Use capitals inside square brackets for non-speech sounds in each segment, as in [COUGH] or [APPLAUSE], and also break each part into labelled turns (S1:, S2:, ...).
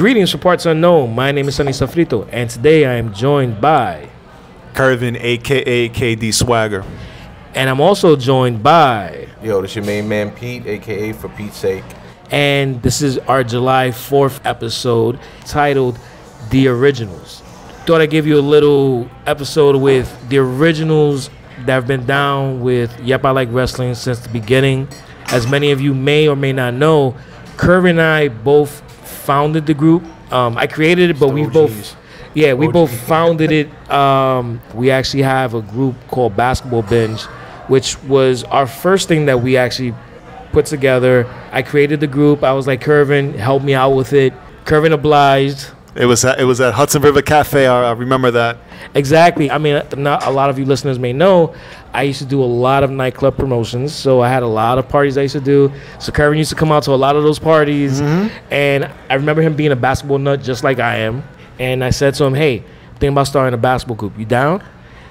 S1: Greetings from parts unknown. My name is Sonny Sofrito, and today I am joined by,
S2: Kervin, aka KD Swagger.
S1: and I'm also joined by,
S3: Yo, this your main man Pete, aka for Pete's sake.
S1: and this is our July 4th episode titled The Originals. Thought I'd give you a little episode with the originals that have been down with Yep, I Like Wrestling since the beginning. As many of you may or may not know, Kervin and I both founded the group. Um, I created it, but we both, yeah, we
S3: OG.
S1: both founded it. Um, we actually have a group called Basketball Binge, which was our first thing that we actually put together. I created the group. I was like, Kervin, help me out with it. Kervin obliged.
S2: It was at, it was at Hudson River Cafe. I, I remember that.
S1: Exactly. I mean, not a lot of you listeners may know, I used to do a lot of nightclub promotions. So I had a lot of parties I used to do. So Kervin used to come out to a lot of those parties. Mm-hmm. And I remember him being a basketball nut just like I am. And I said to him, hey, think about starting a basketball group. You down?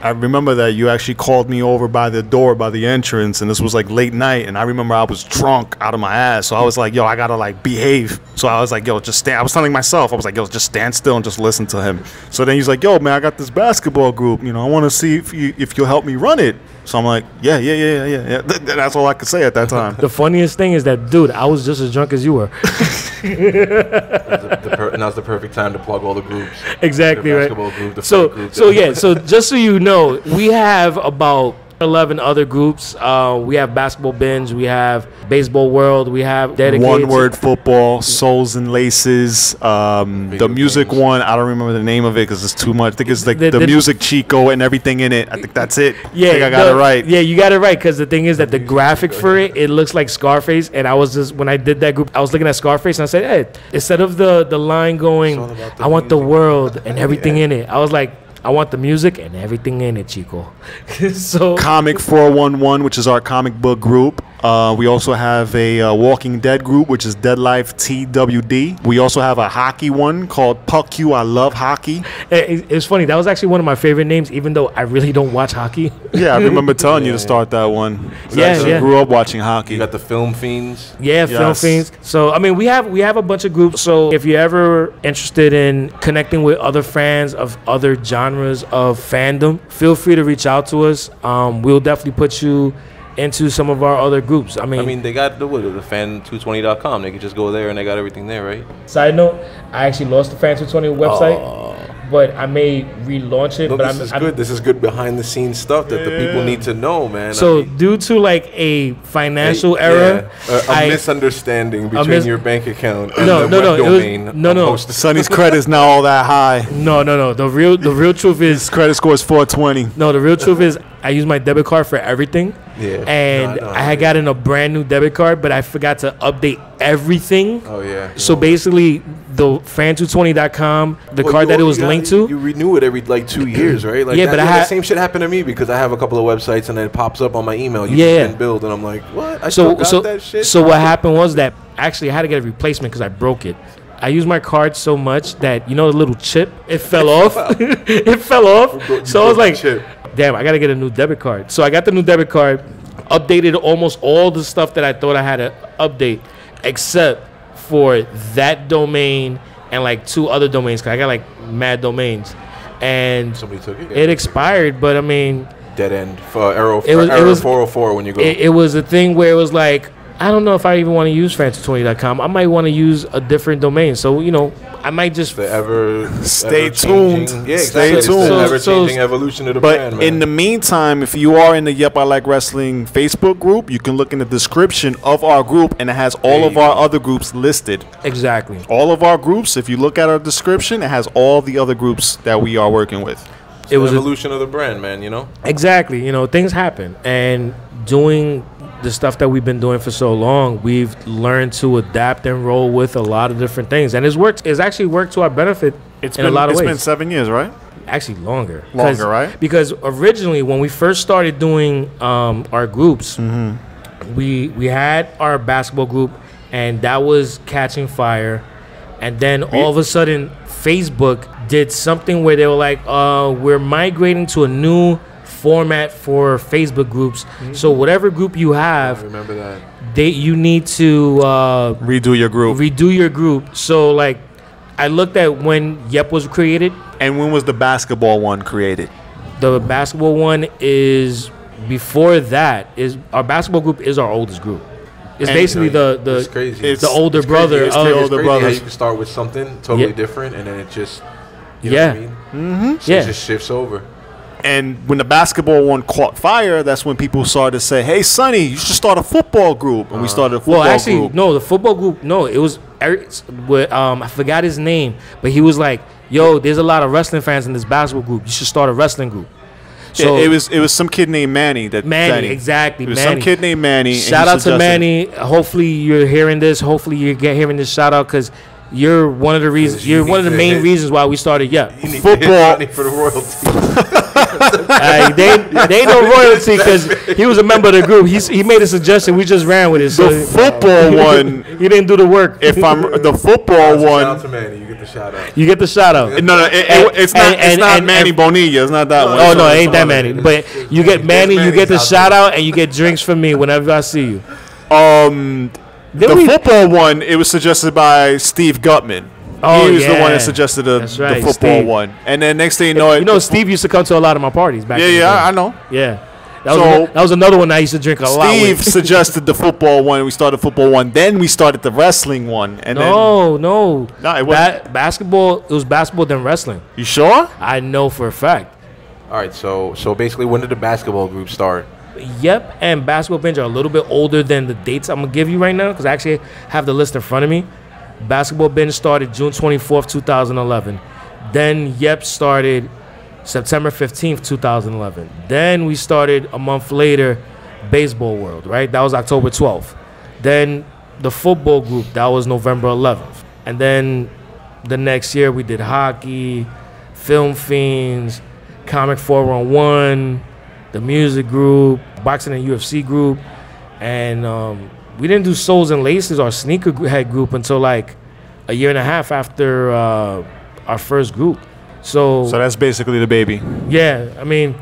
S2: I remember that you actually called me over by the door by the entrance, and this was like late night. And I remember I was drunk out of my ass, so I was like, "Yo, I gotta like behave." So I was like, "Yo, just stand." I was telling myself, I was like, "Yo, just stand still and just listen to him." So then he's like, "Yo, man, I got this basketball group. You know, I want to see if you if you'll help me run it." So I'm like, "Yeah, yeah, yeah, yeah, yeah." Th- [LAUGHS] th- that's all I could say at that time.
S1: The funniest thing is that, dude, I was just as drunk as you were. [LAUGHS]
S3: the, the per- now's the perfect time to plug all the groups.
S1: exactly
S3: The
S1: right.
S3: group,
S1: so
S3: group,
S1: so yeah so just so you know we have about 11 other groups uh, we have basketball binge we have baseball world we have dedicated
S2: One word football, souls and laces. Um, the music
S3: games.
S2: one, I don't remember the name of it because it's too much. I think it's like
S1: The-
S2: the,
S1: the-
S2: music Chico and everything in it. I think that's it.
S1: yeah
S2: I think I got
S1: the-
S2: it right.
S1: yeah you got it right because the thing is that the graphic for it it looks like scarface and i was just when i did that group i was looking at scarface and i said hey instead of the the line going
S3: all about the
S1: i want the world and everything in it i was like i want the music and everything in it chico [LAUGHS] so
S2: Comic 411, which is our comic book group. Uh, we also have a uh, Walking Dead group, which is Dead Life TWD. We also have a hockey one called Puck You. I love hockey.
S1: It- it- it's funny. That was actually one of my favorite names, even though I really don't watch hockey. [LAUGHS]
S2: Yeah, I remember [LAUGHS] telling you to start that one.
S1: Yeah,
S2: I
S1: yeah.
S2: grew up watching hockey.
S3: You got the film fiends.
S1: yeah, film fiends. So I mean, we have we have a bunch of groups. So if you're ever interested in connecting with other fans of other genres of fandom, feel free to reach out to us. Um, we'll definitely put you into some of our other groups. I mean,
S3: I mean, they got the what, the fan220.com. They could just go there and they got everything there, right?
S1: side note, I actually lost the Fan 220 website, oh. but I may relaunch it.
S3: No,
S1: but
S3: this
S1: I'm,
S3: is
S1: I'm-
S3: good. This is good behind the scenes stuff that the people need to know, man. I
S1: So
S3: mean,
S1: due to like a financial
S3: yeah,
S1: error,
S3: a, a
S1: I-
S3: misunderstanding between
S1: mis-
S3: your bank account and
S1: No,
S3: the
S1: no,
S3: web
S1: no, it was-
S3: domain.
S1: no, no.
S3: hosting. [LAUGHS]
S2: Sonny's credit's now all that high.
S1: no, no, no. The real the real truth is
S2: His credit score is 420.
S1: No, the real truth is I use my debit card for everything.
S3: Yeah.
S1: And
S3: No, I
S1: I had
S3: yeah.
S1: gotten a brand new debit card, but I forgot to update everything.
S3: Oh yeah.
S1: So basically, the fan220.com, the
S3: Well,
S1: card that it was
S3: gotta-
S1: linked to,
S3: You renew it every like two [CLEARS THROAT] years, right? Like
S1: Yeah,
S3: that,
S1: but I
S3: the
S1: had-
S3: same shit happened to me because I have a couple of websites and it pops up on my email. You
S1: Yeah.
S3: been billed, and I'm like, what? I
S1: so so
S3: that shit.
S1: so what happened was that actually I had to get a replacement because I broke it. I used my card so much that you know the little chip, it fell [LAUGHS] off. [LAUGHS] it fell off.
S3: you
S1: so I was like. Damn, I gotta get a new debit card. So I got the new debit card, updated almost all the stuff that I thought I had to update, except for that domain and like two other domains. Cause I got like mad domains, and
S3: Somebody took it.
S1: it expired. But I mean,
S3: Dead end for arrow.
S1: It was- it
S3: error
S1: was-
S3: 404 when you go.
S1: it, it was a thing where it was like I don't know if I even want to use fancy20.com. I might want to use a different domain. So you know, I might just
S3: the ever
S2: Stay
S3: ever-changing-
S2: tuned.
S3: Yeah,
S2: Stay
S3: exactly. It's
S2: tuned.
S3: The
S1: So-
S3: ever changing
S1: so-
S3: evolution of the
S2: But
S3: brand, man.
S2: in the meantime, if you are in the Yep I Like Wrestling Facebook group, you can look in the description of our group and it has all
S3: There
S2: of our
S3: go.
S2: other groups listed.
S1: exactly.
S2: All of our groups, if you look at our description, it has all the other groups that we are working with.
S1: It was a,
S3: evolution of the brand, man. You know.
S1: exactly. You know, things happen, and doing the stuff that we've been doing for so long, we've learned to adapt and roll with a lot of different things, and it's worked. It's actually worked to our benefit
S2: It's
S1: in
S2: been
S1: a lot of
S2: it's
S1: ways.
S2: been seven years, right?
S1: actually longer. 'Cause-
S2: Longer, right?
S1: Because originally, when we first started doing um, our groups,
S2: Mm-hmm.
S1: we we had our basketball group, and that was catching fire. And then all of a sudden, Facebook did something where they were like, uh, "We're migrating to a new format for Facebook groups. So whatever group you
S3: I
S1: have,
S3: remember that.
S1: they you need to uh,
S2: Redo your group.
S1: redo your group. So like, I looked at when Yep was created.
S2: And when was the basketball one created?
S1: The basketball one is before that is our basketball group is our oldest group. It's
S2: And-
S1: basically the the
S3: it's crazy.
S2: It's-
S1: the older
S3: It's crazy.
S1: brother
S3: It's
S1: of
S3: crazy.
S2: older
S3: It's crazy how
S2: brothers.
S3: you can start with something totally
S1: Yeah.
S3: different, and then it just you know
S1: Yeah.
S3: what I mean? Mm-hmm. So
S1: Yeah.
S3: it just shifts over.
S2: And when the basketball one caught fire, that's when people started to say, "Hey, Sonny, you should start a football group." And we started a football
S1: Well, actually,
S2: group.
S1: no. The football group, no. It was Eric. with, Um, I forgot his name, but he was like, "Yo, there's a lot of wrestling fans in this basketball group. You should start a wrestling group." So
S2: it, it was it was some kid named Manny that
S1: Manny,
S2: Manny.
S1: exactly.
S2: It was
S1: Manny.
S2: some kid named Manny.
S1: Shout out to Manny. Hopefully you're hearing this. Hopefully you get hearing this shout out because you're one of the reasons.
S3: you
S1: You're one of the main reasons why we started. Yeah,
S2: Football-
S3: money for the royalty. [LAUGHS]
S1: Uh, they they know royalty because he was a member of the group. He he made a suggestion. We just ran with it. So
S2: The football [LAUGHS] one,
S1: he didn't do the work.
S2: if I'm the football
S3: Shout
S2: one.
S3: out to Manny. You get the shout out.
S1: you get the shout out.
S2: No, no, it, it-
S1: And-
S2: it's not.
S1: and-
S2: it's not
S1: and-
S2: Manny
S1: and-
S2: Bonilla. It's not that one.
S1: Oh
S3: It's
S1: no, it ain't that
S3: on
S1: Manny. But you get Manny, you get the shout out, and you get drinks from me whenever I see you.
S2: Um,
S1: Then
S2: the
S1: we-
S2: football one, it was suggested by Steve Gutman.
S1: Oh,
S2: he was the one that suggested the,
S1: That's
S2: the football
S1: Steve.
S2: one. And then next thing you know, it,
S1: You know, Steve used to come to a lot of my parties back. Then.
S2: Yeah,
S1: in the
S2: yeah,
S1: day.
S2: I know.
S1: yeah. That was,
S2: So-
S1: ano- that was another one I used to drink a lot
S2: Steve
S1: with. [LAUGHS]
S2: suggested the football one. We started football one. Then we started the wrestling one. And
S1: No, no.
S2: No, it wasn't.
S1: basketball. It was basketball then wrestling.
S2: you sure?
S1: I know for a fact.
S3: All right, so so basically, when did the basketball group start?
S1: Yep, and basketball binge are a little bit older than the dates I'm gonna give you right now because I actually have the list in front of me. Basketball binge started June 24th, 2011. Then Yep started September 15th, 2011. Then we started a month later, Baseball World, right? That was October 12th. Then the football group, that was November 11th. And then the next year we did hockey, Film Fiends, Comic 411, the music group, boxing and UFC group, and um, we didn't do Souls and Laces, our sneaker gr- head group, until like a year and a half after uh, our first group. So,
S2: So that's basically the baby.
S1: yeah, I mean,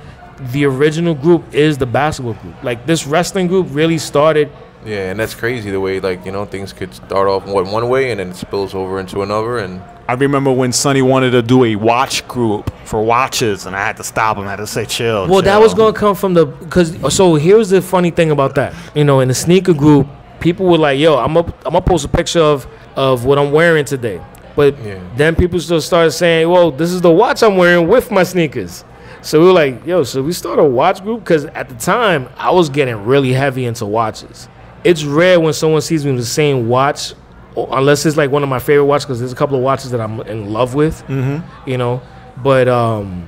S1: the original group is the basketball group. Like this wrestling group really started.
S3: Yeah, and that's crazy the way like you know things could start off one one way and then it spills over into another, and
S2: I remember when Sonny wanted to do a watch group for watches, and I had to stop him. I had to say, chill.
S1: Well, that was gonna come from the because. So here's the funny thing about that. You know, in the sneaker group, people were like, "Yo, I'm gonna I'm gonna post a picture of of what I'm wearing today." But
S3: Yeah.
S1: then people still started saying, "Well, this is the watch I'm wearing with my sneakers." So we were like, "Yo, so we start a watch group?" Because at the time, I was getting really heavy into watches. It's rare when someone sees me with the same watch, unless it's like one of my favorite watches. Because there's a couple of watches that I'm in love with. Mm-hmm. You know, but um,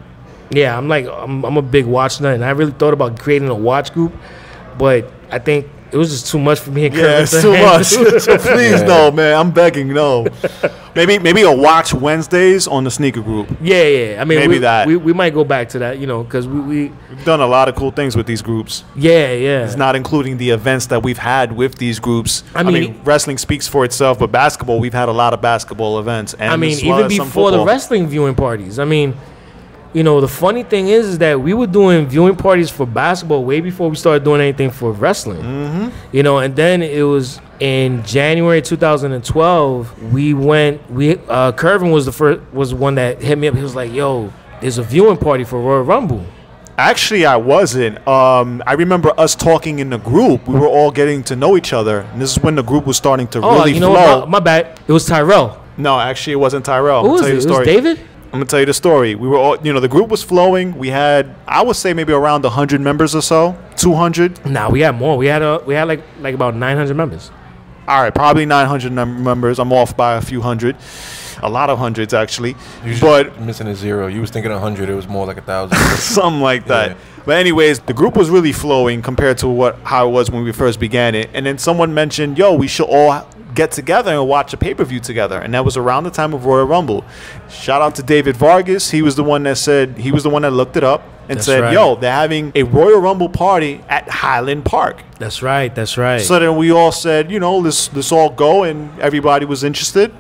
S1: yeah, I'm like I'm, I'm a big watch nut, and I really thought about creating a watch group, but I think it was just too much for me and
S2: Yeah, it's too much. [LAUGHS] so please,
S3: Yeah.
S2: no, man. I'm begging, no. maybe, maybe a watch Wednesdays on the sneaker group.
S1: Yeah, yeah. I mean,
S2: Maybe
S1: we,
S2: that.
S1: we we might go back to that, you know, because we, we
S2: We've done a lot of cool things with these groups.
S1: yeah, yeah.
S2: It's not including the events that we've had with these groups.
S1: I
S2: I mean,
S1: mean-
S2: wrestling speaks for itself, but basketball, we've had a lot of basketball events. And
S1: I mean, even
S2: as some
S1: before the wrestling viewing parties. I mean, you know, the funny thing is, is that we were doing viewing parties for basketball way before we started doing anything for wrestling. Mm-hmm. You know, and then it was in January 2012. We went. We uh, Kervin was the first was the one that hit me up. He was like, "Yo, there's a viewing party for Royal Rumble."
S2: Actually, I wasn't. Um, I remember us talking in the group. We were all getting to know each other, and this is when the group was starting to
S1: Oh,
S2: really
S1: you know
S2: flow.
S1: what? My, my bad. It was Tyrell.
S2: no, actually, it wasn't Tyrell.
S1: Who was it? It was. David.
S2: I'm gonna tell you the story. We were all, you know, the group was flowing. We had, I would say, maybe around 100 members or so, 200.
S1: Nah, we had more. We had a we had like like about 900 members.
S2: All right, probably 900 num- members. I'm off by a few hundred, a lot of hundreds actually, but
S3: missing a zero. You was thinking a hundred. It was more like a thousand. [LAUGHS]
S2: something like that.
S3: Yeah.
S2: But anyways, the group was really flowing compared to what how it was when we first began it. And then someone mentioned, "Yo, we should all get together and watch a pay per view together." And that was around the time of Royal Rumble. Shout out to David Vargas. He was the one that said he was the one that looked it up and
S1: That's
S2: said,
S1: right.
S2: "Yo, they're having a Royal Rumble party at Highland Park."
S1: That's right. That's right.
S2: So then we all said, you know, let's let's all go, and everybody was interested,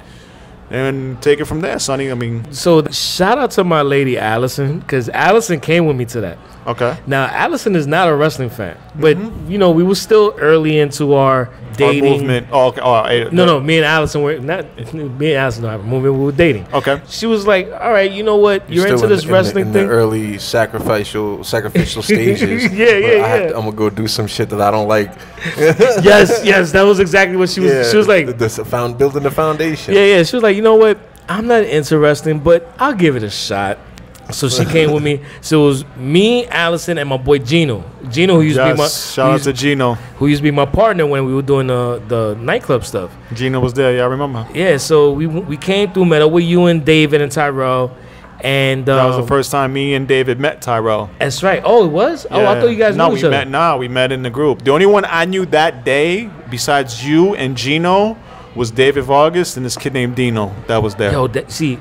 S2: and take it from there, Sonny. I mean,
S1: So shout out to my lady Allison because Allison came with me to that.
S2: okay,
S1: Now Allison is not a wrestling fan, but you know we were still early into our dating.
S2: our movement. Oh, okay. Oh, eh,
S1: No, no, me and Allison were not. Me and Allison don't have a movement. We were dating.
S2: Okay.
S1: She was like, "All right, you know what? You're
S3: Still
S1: into
S3: in
S1: this
S3: the- in the-
S1: wrestling
S3: in
S1: thing."
S3: The early sacrificial sacrificial stages. [LAUGHS]
S1: Yeah,
S3: but
S1: yeah,
S3: I have
S1: yeah.
S3: to- I'm gonna go do some shit that I don't like.
S1: yes, yes, that was exactly what she was. [LAUGHS] she was like,
S3: the, the found building the foundation.
S1: Yeah, yeah. She was like, you know what? I'm not interested, but I'll give it a shot. So she [LAUGHS] came with me. So it was me, Allison, and my boy Gino. Gino, who used to be my
S2: shout
S1: who
S2: out to Gino.
S1: who used to be my partner when we were doing the the nightclub stuff.
S2: Gino was there. Yeah, I remember.
S1: Yeah, so we we came through, met up with you and David and Tyrell, and
S2: That was
S1: um,
S2: the first time me and David met Tyrell.
S1: That's right. Oh, it was. Oh, I thought you guys
S2: no,
S1: knew
S2: we
S1: each other.
S2: met. Nah, we met in the group. The only one I knew that day, besides you and Gino, was David Vargas and this kid named Dino. That was there.
S1: Yo, that, see,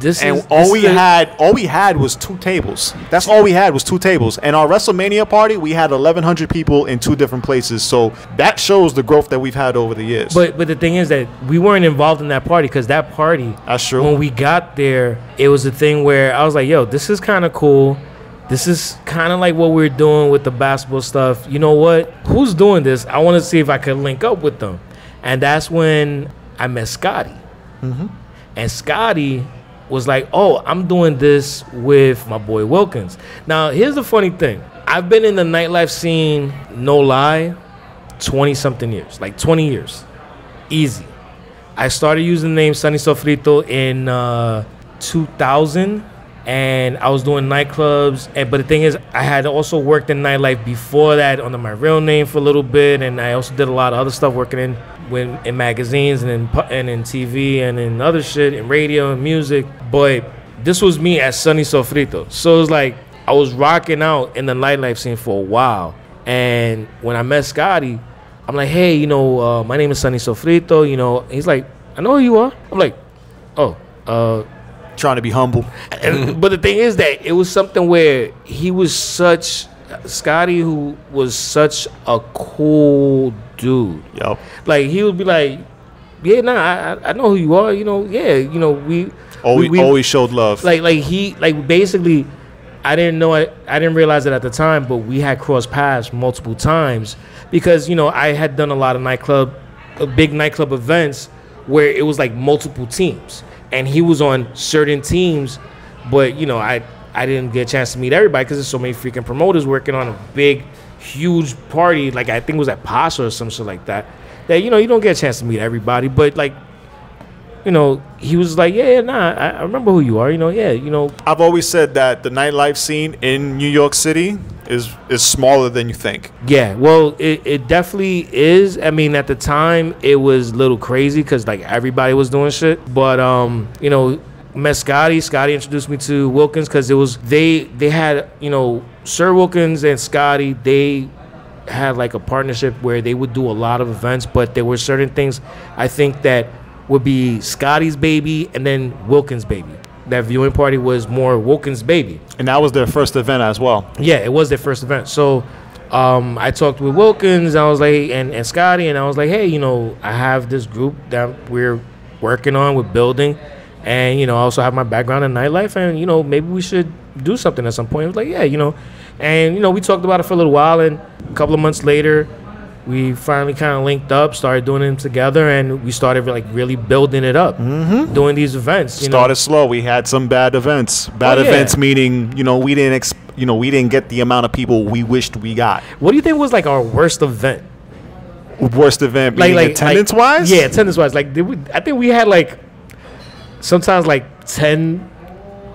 S1: this
S2: and
S1: is
S2: all
S1: this
S2: we
S1: is
S2: had, all we had was two tables. That's all we had was two tables. And our WrestleMania party, we had 1,100 people in two different places. So that shows the growth that we've had over the years.
S1: But but the thing is that we weren't involved in that party because that party.
S2: That's true.
S1: When we got there, it was a thing where I was like, "Yo, this is kind of cool. This is kind of like what we're doing with the basketball stuff. You know what? Who's doing this? I want to see if I could link up with them." And that's when I met Scotty. And Scotty was like, "Oh, I'm doing this with my boy Wilkins." Now, here's the funny thing: I've been in the nightlife scene, no lie, twenty something years, like twenty years, easy. I started using the name Sonny Sofrito in uh, 2000, and I was doing nightclubs. And but the thing is, I had also worked in nightlife before that under my real name for a little bit, and I also did a lot of other stuff working in when in magazines and in and in TV and in other shit in radio and music. But this was me as Sonny Sofrito, so it was like I was rocking out in the nightlife scene for a while. And when I met Scotty, I'm like, hey, you know, uh, my name is Sonny Sofrito. You know, he's like, I know who you are. I'm like, oh, uh,
S2: Trying to be humble.
S1: and, but the thing is that it was something where he was such Scotty, who was such a cool dude.
S2: Yup.
S1: Like he would be like, yeah, nah, I, I- I know who you are. You know, yeah, you know, we
S2: Always,
S1: we- we-
S2: always showed love.
S1: like like he like basically I didn't know it I didn't realize it at the time, but we had crossed paths multiple times because you know I had done a lot of nightclub uh, big nightclub events where it was like multiple teams and he was on certain teams but you know I I didn't get a chance to meet everybody because there's so many freaking promoters working on a big huge party like I think it was at Pacha or some shit like that that you know you don't get a chance to meet everybody but like you know, he was like, yeah, yeah, nah, I, I remember who you are. You know, yeah, you know,
S2: I've always said that the nightlife scene in New York City is is smaller than you think.
S1: yeah. Well, it, it definitely is. I mean, at the time, it was a little crazy because like everybody was doing shit. But um, you know, met Scotty. Scotty introduced me to Wilkins because it was they they had you know Sir Wilkins and Scotty. They had like a partnership where they would do a lot of events, but there were certain things I think that would be Scotty's baby and then Wilkins' baby. That viewing party was more Wilkins' baby.
S2: And that was their first event as well.
S1: Yeah, it was their first event. So um, I talked with Wilkins. I was like, and, and Scotty, and I was like, hey, you know, I have this group that we're working on with building, and you know, I also have my background in nightlife, and you know, maybe we should do something at some point. I was like, yeah, you know, and you know, we talked about it for a little while, and a couple of months later. We finally kind of linked up, started doing them together, and we started like really building it up, mm-hmm. doing these events. You know?
S2: Started slow. We had some bad events. Bad
S1: Oh, yeah.
S2: events meaning you know we didn't ex- you know we didn't get the amount of people we wished we got.
S1: What do you think was like our worst event?
S2: Worst event
S1: like
S2: meaning
S1: like
S2: attendance
S1: like-
S2: wise.
S1: Yeah, attendance wise. Like did we, I think we had like sometimes like 10,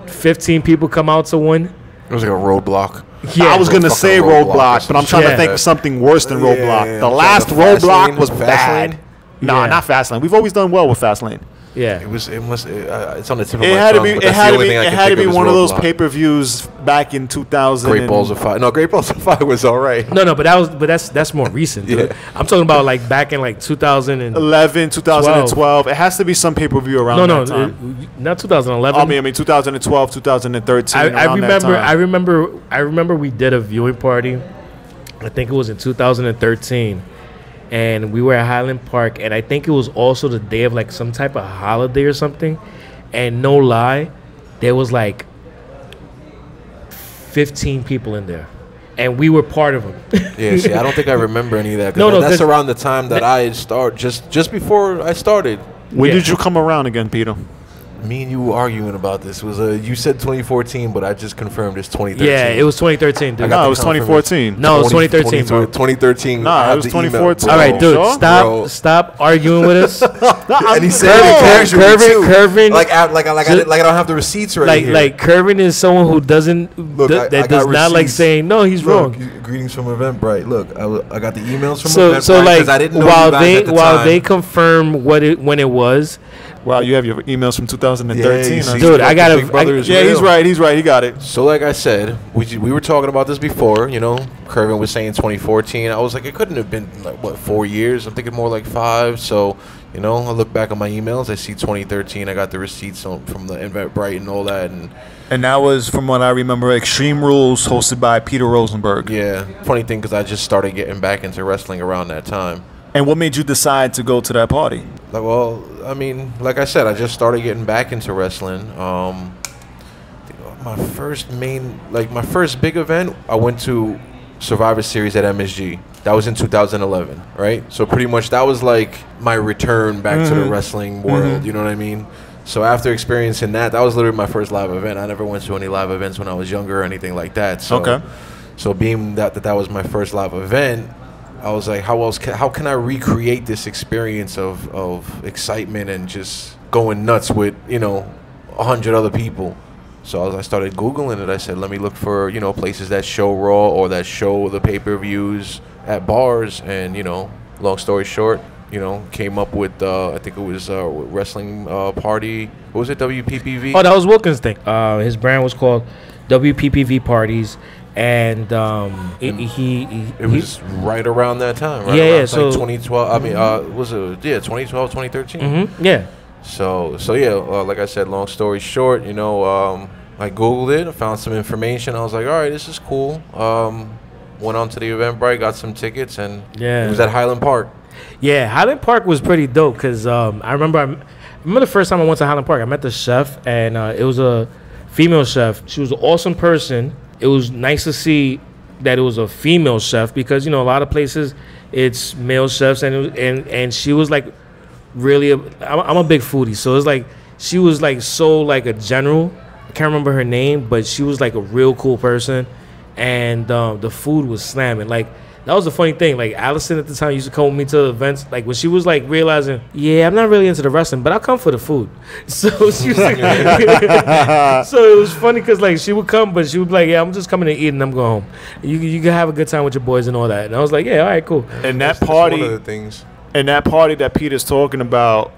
S1: 15 people come out to one.
S3: It was like a roadblock.
S1: Yeah,
S2: I was gonna say
S3: Roadblock or
S2: but I'm trying
S1: shit.
S2: to think of something worse than roadblock.
S3: yeah,
S2: the last
S3: trying to-
S2: roadblock was
S3: Fastlane?
S2: bad. Nah,
S1: Yeah.
S2: not Fastlane. We've always done well with Fastlane.
S1: Yeah.
S3: It was. It must. Uh, it's on the tip of
S2: It
S3: my
S2: had to be. It had to be. It had to be one of those pay per views back in 2000.
S3: Great Balls of Fire. No, Great Balls of Fire was all right.
S1: No, no, but that was but that's that's more recent. dude.
S3: Yeah.
S1: I'm talking about like back in like 2000 and
S2: 11, 2012. It has to be some pay per view around
S1: no, no,
S2: that time.
S1: it- not 2011.
S2: I mean, I mean, 2012, 2013.
S1: I, I
S2: around that
S1: remember
S2: time.
S1: I remember I remember we did a viewing party. I think it was in 2013. And we were at Highland Park and I think it was also the day of like some type of holiday or something. And no lie, there was like 15 people in there. and we were part of them. [LAUGHS]
S3: Yeah, see, I don't think I remember any of that.
S1: No, no,
S3: that's
S1: 'cause-
S3: around the time that I start just just before I started.
S2: When
S1: Yeah.
S2: did you come around again, Peter?
S3: Me and you were arguing about this. It was a you said 2014, but I just confirmed it's 2013.
S1: yeah, it was 2013. Dude.
S2: No, it was 2014.
S1: No, it was 2013, bro.
S3: 2013.
S2: Nah, it was
S3: the email,
S2: 2014.
S1: All right, dude,
S2: Sure?
S1: stop,
S3: Bro.
S1: stop arguing with us. [LAUGHS]
S3: And he said
S1: Kervin-
S3: it casually, Kervin-
S1: Kervin-
S3: like I, like I, like I, like I don't have the receipts right
S1: like,
S3: here.
S1: like Kervin is someone who doesn't
S3: Look,
S1: d-
S3: I-
S1: that
S3: I
S1: does
S3: got
S1: not like saying no. He's
S3: Look,
S1: wrong.
S3: Greetings from Eventbrite. Look, I, I got the emails from
S1: So,
S3: Eventbrite
S1: so like
S3: 'cause I didn't know
S1: while
S3: you guys
S1: they
S3: at the
S1: while
S3: time.
S1: they confirm what it when it was,
S2: Wow, you have your emails from 2013.
S3: Yeah, you
S2: huh?
S3: see,
S1: Dude, I gotta-
S3: Big Brother
S2: yeah, he's right. He's right. He got it.
S3: So like I said, we we were talking about this before. You know, Kervin was saying 2014. I was like, it couldn't have been like what four years. I'm thinking more like five. So you know, I look back on my emails. I see 2013. I got the receipts on, from the Eventbrite and all that. And
S2: And that was, from what I remember, Extreme Rules, hosted by Peter Rosenberg.
S3: yeah, funny thing because I just started getting back into wrestling around that time.
S2: And what made you decide to go to that party?
S3: Well, I mean, like I said, I just started getting back into wrestling. Um, my first main, like my first big event, I went to Survivor Series at MSG. That was in 2011, right? So pretty much that was like my return back to the wrestling world. You know what I mean? So after experiencing that, that was literally my first live event. I never went to any live events when I was younger or anything like that. So,
S2: Okay.
S3: so being that that, that was my first live event, I was like, how else? Can, how can I recreate this experience of of excitement and just going nuts with you know a hundred other people? So as I started googling it, I said, let me look for you know places that show Raw or that show the pay per views at bars, and you know, long story short, you know, came up with uh, I think it was uh, wrestling uh, party. What was it? WPPV.
S1: oh, that was Wilkins' thing. Uh, his brand was called WPPV Parties, and um, it, he, he
S3: It was right around that time, right?
S1: Yeah, yeah,
S3: like
S1: so-
S3: 2012. I mean, uh, was it yeah, 2012, 2013.
S1: Mhm, yeah.
S3: So, so yeah, uh, like I said, long story short, you know, um, I googled it, I found some information. I was like, all right, this is cool. Um, went on to the event, Eventbrite, got some tickets, and
S1: Yeah.
S3: it was at Highland Park.
S1: Yeah, Highland Park was pretty dope because um, I remember I, m- I remember the first time I went to Highland Park. I met the chef, and uh, it was a female chef. She was an awesome person. It was nice to see that it was a female chef because you know a lot of places it's male chefs, and was, and and she was like really. A, I'm, I'm a big foodie, so it's like she was like so like a general. I can't remember her name, but she was like a real cool person, and um, the food was slamming. Like that was the funny thing. Like Allison at the time used to come with me to events. Like when she was like realizing, yeah, I'm not really into the wrestling, but I'll come for the food. [LAUGHS] So she was like, [LAUGHS] so it was funny because like she would come, but she would be like, yeah, I'm just coming to eat and I'm going home. You you can have a good time with your boys and all that. And I was like, yeah, all right, cool.
S2: And that
S3: that's
S2: party,
S3: one of the things.
S2: and that party that Peter's talking about,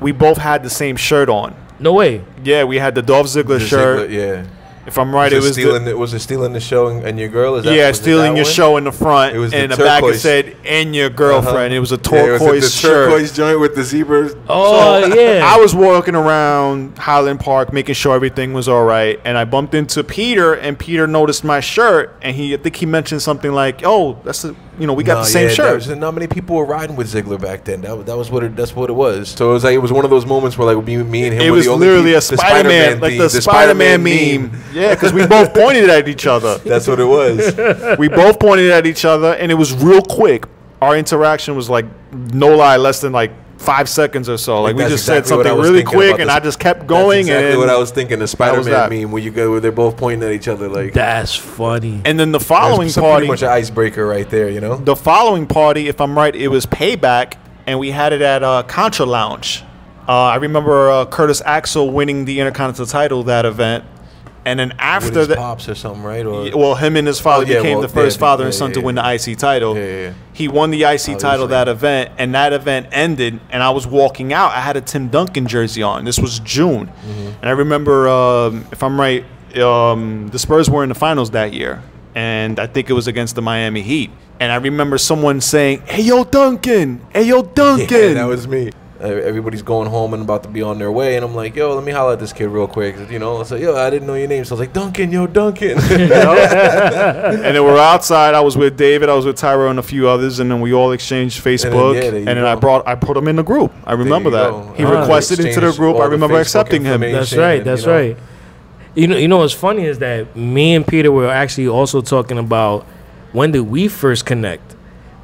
S2: we both had the same shirt on.
S1: No way.
S2: Yeah, we had the Dolph Ziggler
S3: The
S2: shirt.
S3: Ziggler- yeah.
S2: If I'm right,
S3: was
S2: it was
S3: stealing. the, was it stealing the show and, and your girl? Is that,
S2: yeah, stealing
S3: that
S2: your
S3: one?
S2: show in the front,
S3: It was
S2: and
S3: the
S2: the back it said "and your girlfriend."
S3: Uh-huh.
S2: It was a
S3: Yeah, it was
S2: turquoise
S3: the
S2: shirt.
S3: turquoise joint with the zebras.
S1: Oh yeah.
S2: I was walking around Highland Park making sure everything was all right, and I bumped into Peter, and Peter noticed my shirt, and he I think he mentioned something like, "Oh, that's the you know we got
S3: No,
S2: the same
S3: yeah,
S2: shirt."
S3: was not many people were riding with Ziggler back then. That, that was what it, that's what it was. So it was like it was one of those moments where like me, me and him.
S2: It
S3: were
S2: was
S3: the only
S2: literally
S3: peop-
S2: a Spider-Man, like
S3: theme,
S2: the, Spider-Man, meme. Yeah, [LAUGHS] because we both pointed at each other.
S3: That's what it was. [LAUGHS]
S2: we both pointed at each other, and it was real quick. Our interaction was like, no lie, less than like five seconds or so. Like we just said
S3: exactly what I
S2: something really quick, and. I just kept going.
S3: That's exactly
S2: and
S3: what I was thinking. The Spider-Man
S2: that.
S3: meme where you go, where they're both pointing at each other like.
S1: That's funny.
S2: And then the following
S3: so
S2: party,
S3: pretty much an icebreaker right there, you know.
S2: the following party, if I'm right, it was Payback, and we had it at uh, Contra Lounge. Uh, I remember uh, Curtis Axel winning the Intercontinental title that event, and then after that,
S3: pops or something, right? Or
S2: well, him and his father
S3: Oh, yeah,
S2: became
S3: well,
S2: the first
S3: yeah,
S2: father and
S3: yeah,
S2: son to win the IC title.
S3: Yeah, yeah, yeah.
S2: He won the IC
S3: Obviously.
S2: title that event, and that event ended, and I was walking out. I had a Tim Duncan jersey on. This was June,
S3: Mm-hmm.
S2: and I remember, um, if I'm right, um, the Spurs were in the finals that year, and I think it was against the Miami Heat. And I remember someone saying, "Hey, yo, Duncan! Hey, yo, Duncan!" [LAUGHS]
S3: Yeah, that was me. Everybody's going home and about to be on their way, and I'm like, "Yo, let me holler at this kid real quick." You know, I said, "Yo, I didn't know your name," so I was like, "Duncan, yo, Duncan." [LAUGHS]
S2: You know? [LAUGHS] and then we're outside. I was with David. I was with Tyro and a few others, and then we all exchanged Facebook.
S3: yeah,
S2: And then. I brought, I put him in the group. I remember that
S3: go.
S2: he
S1: Ah.
S2: requested into the group. I remember accepting him.
S3: information.
S1: That's
S3: and,
S1: right.
S3: you
S1: That's
S3: know.
S1: right. You know, you know what's funny is that me and Peter were actually also talking about when did we first connect?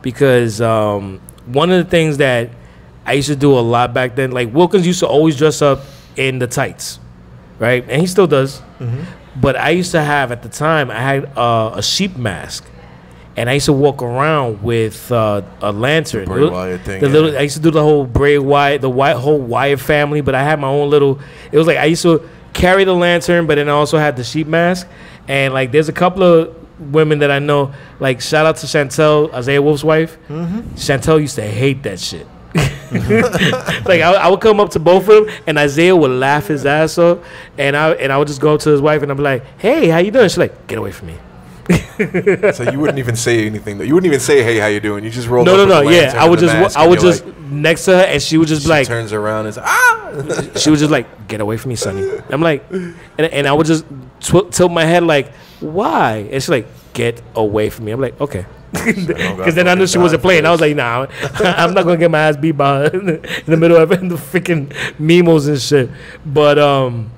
S1: Because um, one of the things that I used to do a lot back then, like Wilkins used to always dress up in the tights, right? And he still does. But I used to have at the time I had uh, a sheep mask, and I used to walk around with uh, a lantern.
S3: Bray Wyatt thing,
S1: The
S3: yeah.
S1: little I used to do the whole Bray Wyatt, the Wyatt whole Wyatt family. But I had my own little. It was like I used to carry the lantern, but then I also had the sheep mask. And like, there's a couple of women that I know. Like, shout out to Chantel, Isaiah Wolf's wife. Chantel used to hate that shit. [LAUGHS] like I, I would come up to both of them, and Isaiah would laugh his ass off, and I and I would just go up to his wife, and I'd be like, "Hey, how you doing?" She's like, "Get away from me." [LAUGHS]
S3: So you wouldn't even say anything. though. You wouldn't even say, "Hey, how you doing?" You just rolled.
S1: No,
S3: up
S1: no, no. Yeah, I would just, I would just
S3: like-
S1: next to her, and she would just
S3: she
S1: like,
S3: turns around and says, "Ah!" [LAUGHS]
S1: she was just like, "Get away from me, Sonny." I'm like, and, and I would just tw- tilt my head like, "Why?" And she's like, "Get away from me." I'm like, "Okay." Because then I knew she wasn't playing. I was like, "Nah, I'm not gonna get my ass beat by her in the, in the middle of in the freaking Mimos and shit." But um,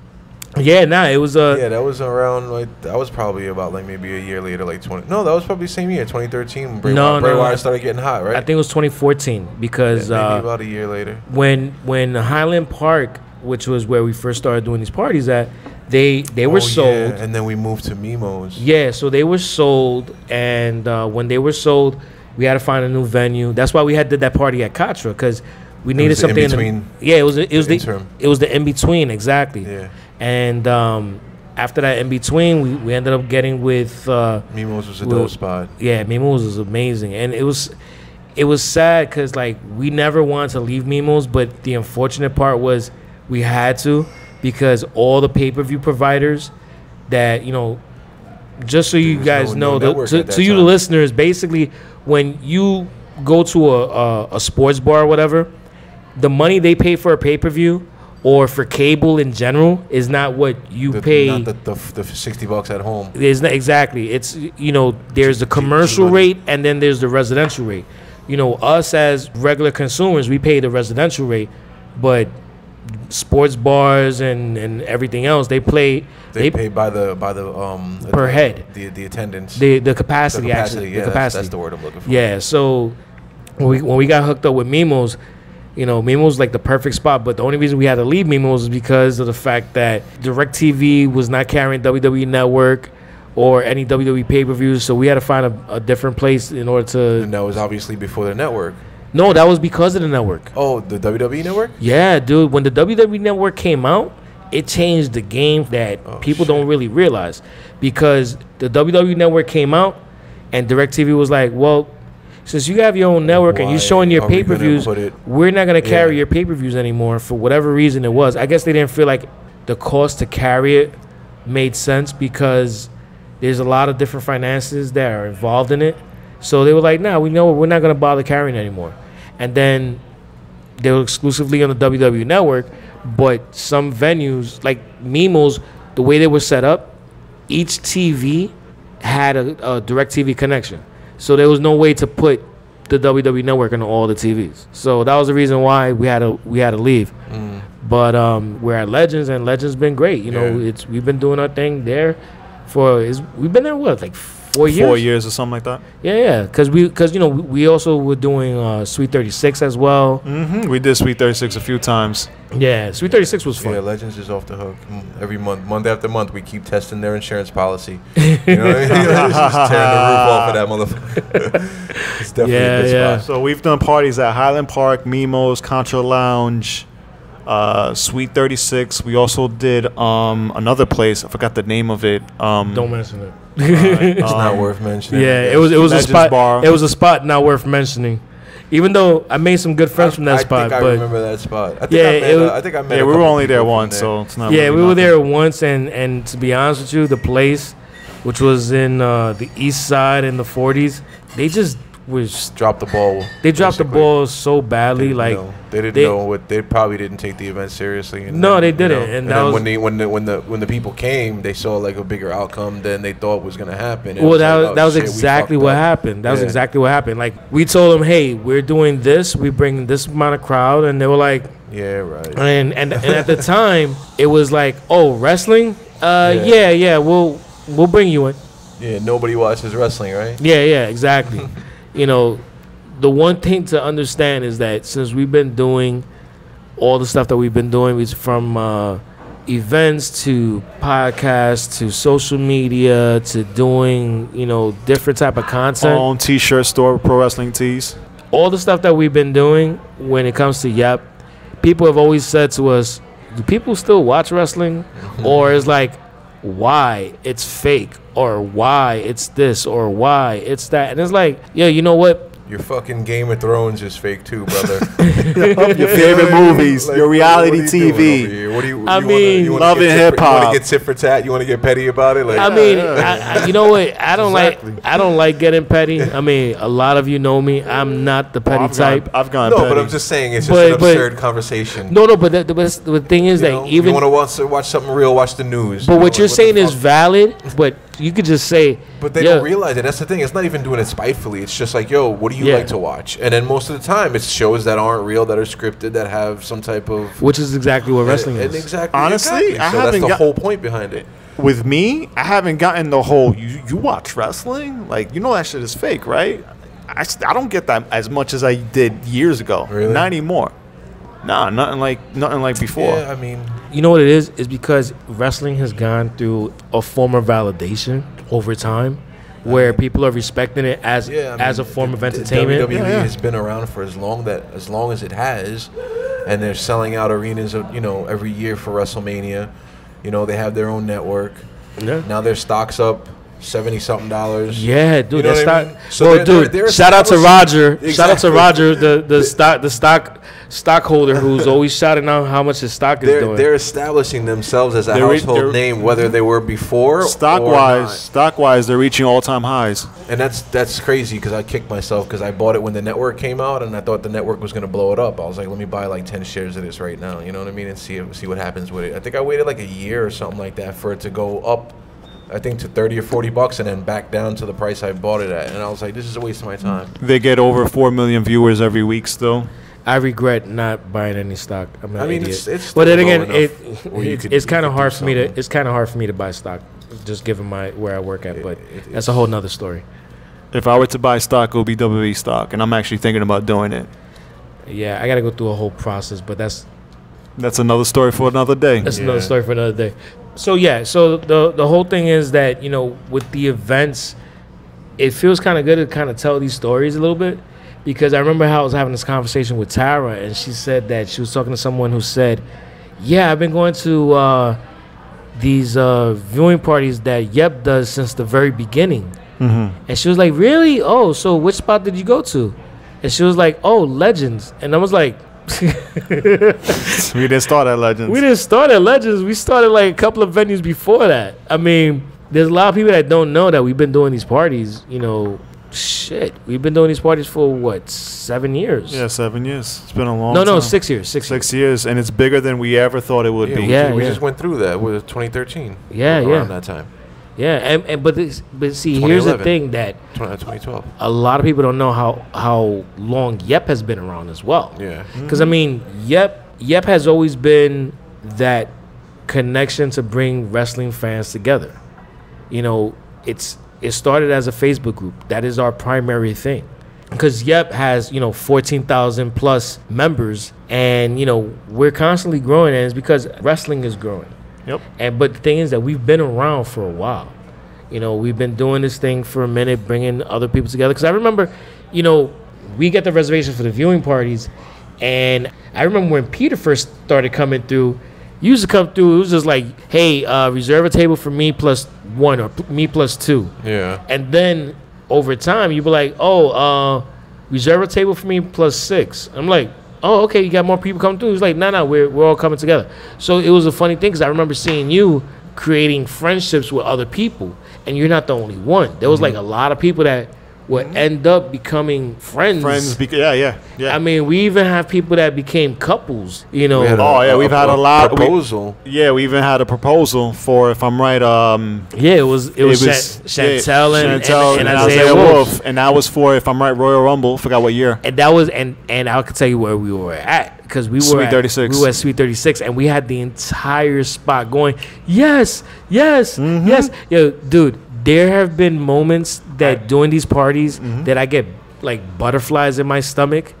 S1: yeah, nah, it was uh,
S3: Yeah, that was around like that was probably about like maybe a year later, like twenty. No, that was probably the same year, 2013. When Bray,
S1: No,
S3: Bray
S1: no.
S3: Wyatt started getting hot, right?
S1: I think it was 2014 because
S3: Yeah, maybe
S1: uh,
S3: about a year later.
S1: when when Highland Park, which was where we first started doing these parties at, they they were
S3: Oh,
S1: sold.
S3: yeah, and then we moved to Mimos.
S1: Yeah, so they were sold, and uh, when they were sold, we had to find a new venue. That's why we had did that party at Contra because we needed something. in
S3: in-between-
S1: yeah, it was it was
S3: the interim.
S1: it was the in between exactly.
S3: Yeah,
S1: And um, after that in between, we, we ended up getting with uh,
S3: Mimos was a dope spot.
S1: yeah, Mimos was amazing, and it was it was sad because like we never wanted to leave Mimos, but the unfortunate part was we had to because all the pay per view providers that you know, just so you guys
S3: no- no
S1: know, the, to, to you the listeners, basically when you go to a, a a sports bar or whatever, the money they pay for a pay per view or for cable in general is not what you
S3: The,
S1: pay.
S3: not the, the, the sixty bucks at home.
S1: There's not exactly. It's you know there's the commercial rate and then there's the residential rate. You know us as regular consumers we pay the residential rate, but sports bars and and everything else they play
S3: They,
S1: they,
S3: pay by the by the um
S1: Per
S3: the-
S1: head.
S3: the the attendance.
S1: the the
S3: The
S1: capacity, actually
S3: yeah,
S1: the
S3: that's-
S1: capacity.
S3: That's, the word I'm looking for.
S1: Yeah, so when we when we got hooked up with Mimos, you know, Mimos like the perfect spot. But the only reason we had to leave Mimos is because of the fact that DirecTV was not carrying WWE Network or any WWE pay per views. So we had to find a, a different place in order to.
S3: And that was obviously before the network.
S1: No, that was because of the network.
S3: Oh, the WWE network.
S1: Yeah, dude. When the WWE Network came out, it changed the game that
S3: Oh,
S1: people
S3: shit.
S1: don't really realize because the WWE Network came out and DirecTV was like, well, since you have your own network and you're showing your pay per views,
S3: it-
S1: we're not going to carry
S3: Yeah.
S1: your pay per views anymore for whatever reason it was. I guess they didn't feel like the cost to carry it made sense because there's a lot of different finances that are involved in it. So they were like, nah, we know we're not going to bother carrying it anymore. And then they were exclusively on the WWE network, but some venues like Mimos, the way they were set up, each TV had a, a direct TV connection. So there was no way to put the WWE network on all the TVs. So that was the reason why we had to we had to leave. But um, we're at Legends and Legends been great. You know,
S3: Yeah.
S1: it's we've been doing our thing there for is we've been there what like four years.
S2: Four years or something like that.
S1: Yeah, yeah. Because we because you know we, we also were doing uh, Sweet Thirty Six as well.
S2: Mm-hmm. We did Sweet 36 a few times.
S1: Yeah, Sweet Thirty Six was fun.
S3: Yeah, Legends is off the hook. Mm, Every month, month after month, we keep testing their insurance policy. [LAUGHS] You know what I mean? [LAUGHS] Just tearing the roof off of that motherfucker. [LAUGHS] it's definitely
S1: Yeah,
S3: a good
S1: yeah.
S3: spot.
S2: So we've done parties at Highland Park, Mimos, Contra Lounge, uh, Sweet 36. We also did um, another place. I forgot the name of it. Um,
S1: Don't mention it. [LAUGHS]
S3: It's
S2: um,
S3: not worth mentioning.
S1: Yeah, it was it was
S2: Legends
S1: a spot.
S2: Bar.
S1: It was a spot not worth mentioning. Even though I made some good friends from that
S3: I
S1: spot,
S3: think I
S1: but
S3: remember that spot. I think
S1: Yeah,
S3: I met,
S1: it was-
S3: uh, I think I met.
S2: Yeah,
S3: a
S2: we were only there
S3: people from
S2: once, so it's not.
S1: yeah,
S2: really
S1: we were
S2: nothing.
S1: there once, and and to be honest with you, the place, which was in uh, the east side in the 40s, they just was
S3: dropped the ball.
S1: they dropped the
S3: basically.
S1: ball so badly.
S3: didn't
S1: Like
S3: know. they didn't
S1: they-
S3: know what they probably didn't take the event seriously. And
S1: No,
S3: then,
S1: they didn't,
S3: know,
S1: and
S3: And,
S1: that
S3: then
S1: was-
S3: when the when the when the when the people came, they saw like a bigger outcome than they thought was gonna happen.
S1: Well,
S3: was
S1: that
S3: like,
S1: was,
S3: oh,
S1: that was
S3: shit,
S1: exactly what
S3: up.
S1: happened. That was exactly what happened. Like we told them, hey, we're doing this. We bring this amount of crowd, and they were like,
S3: Yeah, right.
S1: and and, and at the time, it was like, oh, wrestling. Uh,
S3: Yeah.
S1: yeah, yeah, we'll we'll bring you in.
S3: Yeah, nobody watches wrestling, right?
S1: Yeah, yeah, exactly. [LAUGHS] you know, the one thing to understand is that since we've been doing all the stuff that we've been doing, is from uh, events to podcasts to social media to doing you know different type of content.
S2: Own T-shirt store, pro wrestling tees.
S1: all the stuff that we've been doing when it comes to Yep, people have always said to us, "Do people still watch wrestling?" or is like, "Why it's fake?" or "Why it's this?" or "Why it's that?" And it's like, yeah, you know what?
S3: Your fucking Game of Thrones is fake too, brother. [LAUGHS]
S2: Your favorite movies,
S3: Like,
S2: your reality
S3: what are you doing over
S2: TV.
S3: here? What do you?
S1: I
S3: you
S1: mean,
S3: wanna, you wanna
S2: loving
S3: get tit You
S2: hip-hop.
S3: want to get tit for tat? You want to get petty about it? Like,
S1: I mean, uh, I, I, you know what? I don't
S2: Exactly.
S1: like. I don't like getting petty. I mean, a lot of you know me. I'm not the oh, petty
S2: I've
S1: type.
S2: gone, I've gone
S3: no,
S2: petty.
S3: but I'm just saying it's just
S1: But-
S3: an
S1: but-
S3: absurd conversation.
S1: No, no, but the, the, the thing is
S3: you
S1: that
S3: know?
S1: even
S3: you want to watch, watch something real, watch the news.
S1: But
S3: you know,
S1: what
S3: like,
S1: you're
S3: the
S1: saying is valid. But you could just say,
S3: But they
S1: yeah,
S3: don't realize it. That's the thing. It's not even doing it spitefully. It's just like, yo, what do you
S1: Yeah.
S3: like to watch? And then most of the time, it's shows that aren't real, that are scripted, that have some type of
S1: which is exactly what wrestling
S3: and, and
S1: is.
S3: exactly.
S2: Honestly,
S3: exactly.
S2: I
S3: so
S2: haven't
S3: the
S2: got-
S3: whole point behind it.
S2: with me, I haven't gotten the whole you you watch wrestling like you know that shit is fake, right? I, I don't get that as much as I did years ago.
S3: Really?
S2: Not anymore. Nah, nothing like nothing like before.
S3: Yeah, I mean,
S1: You know what it is? Is because wrestling has gone through a form of validation over time, where people are respecting it as
S3: yeah, I
S1: as a form of
S3: the- the
S1: entertainment.
S3: WWE
S2: Yeah, yeah.
S3: has been around for as long that as long as it has, and they're selling out arenas of you know every year for WrestleMania. You know they have their own network.
S1: Yeah.
S3: Now their stocks up seventy something dollars.
S1: Yeah, dude,
S3: You know
S1: that's
S3: what I mean? So
S1: well,
S3: they're- they're-
S1: dude,
S3: they're
S1: shout out to
S3: establishing-
S1: Roger. Shout out to Roger, the the [LAUGHS] stock the stock stockholder who's always shouting out how much his stock is
S3: They're,
S1: doing.
S3: they're establishing themselves as a
S2: They're
S3: household
S2: they're-
S3: name, whether they were before
S2: Stock
S3: or
S2: wise,
S3: not.
S2: stock wise, they're reaching all time highs.
S3: And that's that's crazy because I kicked myself because I bought it when the network came out and I thought the network was gonna blow it up. I was like, let me buy like ten shares of this right now. You know what I mean? And see see what happens with it. I think I waited like a year or something like that for it to go up. I think to thirty or forty bucks and then back down to the price I bought it at. And I was like, this is a waste of my time.
S2: They get over four million viewers every week still.
S1: I regret not buying any stock. I'm an
S3: I mean,
S1: idiot.
S3: it's- it's
S1: but then again, it,
S3: enough
S1: it-
S3: could-
S1: it's kind of hard for me to it's kind of hard for me to buy stock, just given my where I work at. But
S3: it-
S1: that's a whole nother story.
S2: If I were to buy stock, it would be WWE stock, and I'm actually thinking about doing it.
S1: Yeah, I got to go through a whole process, but that's
S2: That's another story for another day.
S1: That's another story for another day. So yeah, so the the whole thing is that you know with the events, it feels kind of good to kind of tell these stories a little bit because I remember how I was having this conversation with Tara and she said that she was talking to someone who said, "Yeah, I've been going to uh, these uh, viewing parties that Yep does since the very beginning." And she was like, "Really? Oh, so which spot did you go to?" And she was like, "Oh, Legends." And I was like. [LAUGHS]
S2: we didn't start at Legends.
S1: We didn't start at Legends. We started like a couple of venues before that. I mean, there's a lot of people that don't know that we've been doing these parties. You know, shit, we've been doing these parties for what seven years?
S2: yeah, seven years. It's been a long.
S1: No, no,
S2: time.
S1: six years. Six. years.
S2: Six years, and it's bigger than we ever thought it would
S3: Yeah,
S2: be.
S1: Yeah,
S3: we
S1: yeah.
S3: just went through that with 2013.
S1: Yeah,
S3: around
S1: yeah.
S3: that time,
S1: Yeah, and, and but this, but see, here's the thing that
S3: 2012.
S1: Uh, a lot of people don't know how how long Yep has been around as well.
S3: Yeah.
S1: Because I mean, Yep Yep has always been that connection to bring wrestling fans together. You know, it's it started as a Facebook group. That is our primary thing. Because Yep has you know fourteen thousand plus members, and you know we're constantly growing, and it's because wrestling is growing.
S2: Yep.
S1: And but the thing is that we've been around for a while. You know, we've been doing this thing for a minute, bringing other people together. Because I remember, you know, we get the reservations for the viewing parties, and I remember when Peter first started coming through. he Used to come through. It was just like, "Hey, uh, reserve a table for me plus one or p- me plus two.
S3: Yeah.
S1: And then over time, you'd be like, "Oh, uh, reserve a table for me plus six. I'm like, "Oh, okay, you got more people coming through." He's like, "No, no, we're we're all coming together." So it was a funny thing because I remember seeing you creating friendships with other people, and you're not the only one. There was mm-hmm. like a lot of people that would end up becoming friends.
S2: Friends, beca- yeah, yeah, yeah.
S1: I mean, we even have people that became couples. You know,
S3: We had
S2: Oh, yeah, we've had a lot- we-
S3: proposal.
S2: yeah, we even had a proposal for, if I'm right, um,
S1: yeah, it was it was,
S2: yeah,
S1: Chan- Chantel and,
S2: Chantel
S1: and, and Isaiah Wolf.
S2: and that was for, if I'm right, Royal Rumble. Forgot what year.
S1: and that was and and I could tell you where we were at because we were
S2: Sweet
S1: at,
S2: 36.
S1: We were at Sweet Thirty Six, and we had the entire spot going. Yes, yes,
S2: Mm-hmm.
S1: yes. Yo, dude, there have been moments that during these parties
S2: Mm-hmm.
S1: that I get like butterflies in my stomach,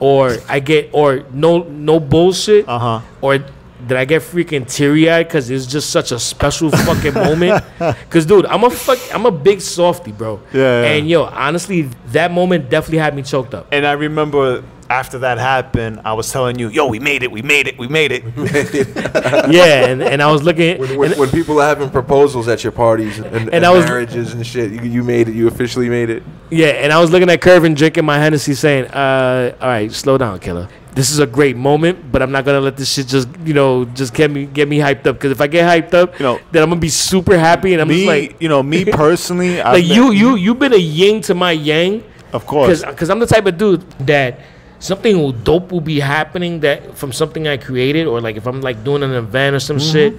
S1: or I get or no no bullshit,
S2: Uh huh.
S1: or that I get freaking teary eyed because it's just such a special fucking [LAUGHS] moment. Because dude, I'm a fuck, I'm a big softy, bro.
S2: Yeah, yeah.
S1: And yo, honestly, that moment definitely had me choked up.
S2: And I remember after that happened, I was telling you, "Yo, we made it, we made it, we made it." [LAUGHS] [LAUGHS]
S1: yeah, and, and I was looking.
S3: When, when, when people are having proposals at your parties and, and,
S1: And I was-
S3: marriages and shit, you, you made it. You officially made it.
S1: Yeah, and I was looking at Curve and drinking my Hennessy, saying, uh, "All right, slow down, killer. This is a great moment, but I'm not gonna let this shit just, you know, just get me get me hyped up. Because if I get hyped up,
S2: You know,
S1: then I'm gonna be super happy, and I'm
S2: me,
S1: just like,
S2: you know, me [LAUGHS] personally, I've
S1: like
S2: been-
S1: you, you, you've been a yin to my yang,
S2: of course.
S1: because I'm the type of dude that something will dope will be happening that from something I created, or like if I'm like doing an event or some mm-hmm. shit,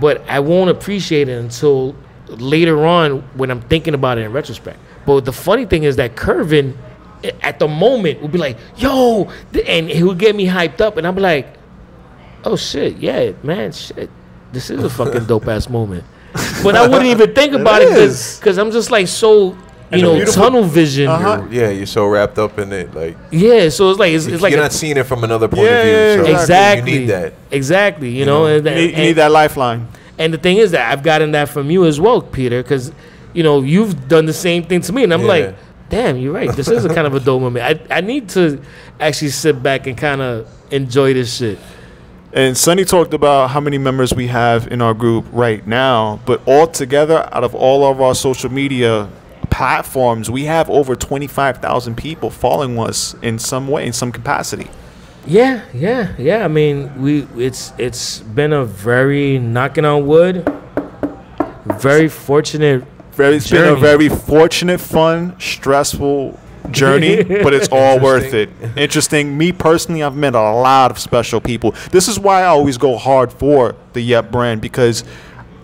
S1: but I won't appreciate it until later on when I'm thinking about it in retrospect. But the funny thing is that Kervin, eh, at the moment, will be like, "Yo," and he would get me hyped up, and I'm like, "Oh shit, yeah, man, shit, this is a fucking [LAUGHS] dope ass moment." But I wouldn't even think about it because I'm just like so. You
S2: And
S1: know, tunnel vision.
S2: Uh-huh.
S3: Yeah, you're so wrapped up in it, like
S1: Yeah, so it's like it's, it's like
S3: you're
S1: a-
S3: not seeing it from another point
S2: Yeah,
S3: of view.
S2: yeah,
S3: so
S1: exactly
S3: You need that.
S1: Exactly, you, know, and,
S2: you, need, you
S1: and-
S2: need that lifeline.
S1: and the thing is that I've gotten that from you as well, Peter, because you know you've done the same thing to me, and I'm
S3: Yeah.
S1: like, damn, you're right. This is a kind of a dope moment. I I need to actually sit back and kind of enjoy this shit.
S2: And Sonny talked about how many members we have in our group right now, but altogether, out of all of our social media platforms, we have over 25,000 people following us in some way, in some capacity.
S1: Yeah, yeah, yeah. I mean, we it's it's been a very knocking on wood, very fortunate.
S2: Very, it's been a very fortunate, fun, stressful journey, [LAUGHS] but it's all worth it. Interesting. Me personally, I've met a lot of special people. This is why I always go hard for the Yep brand because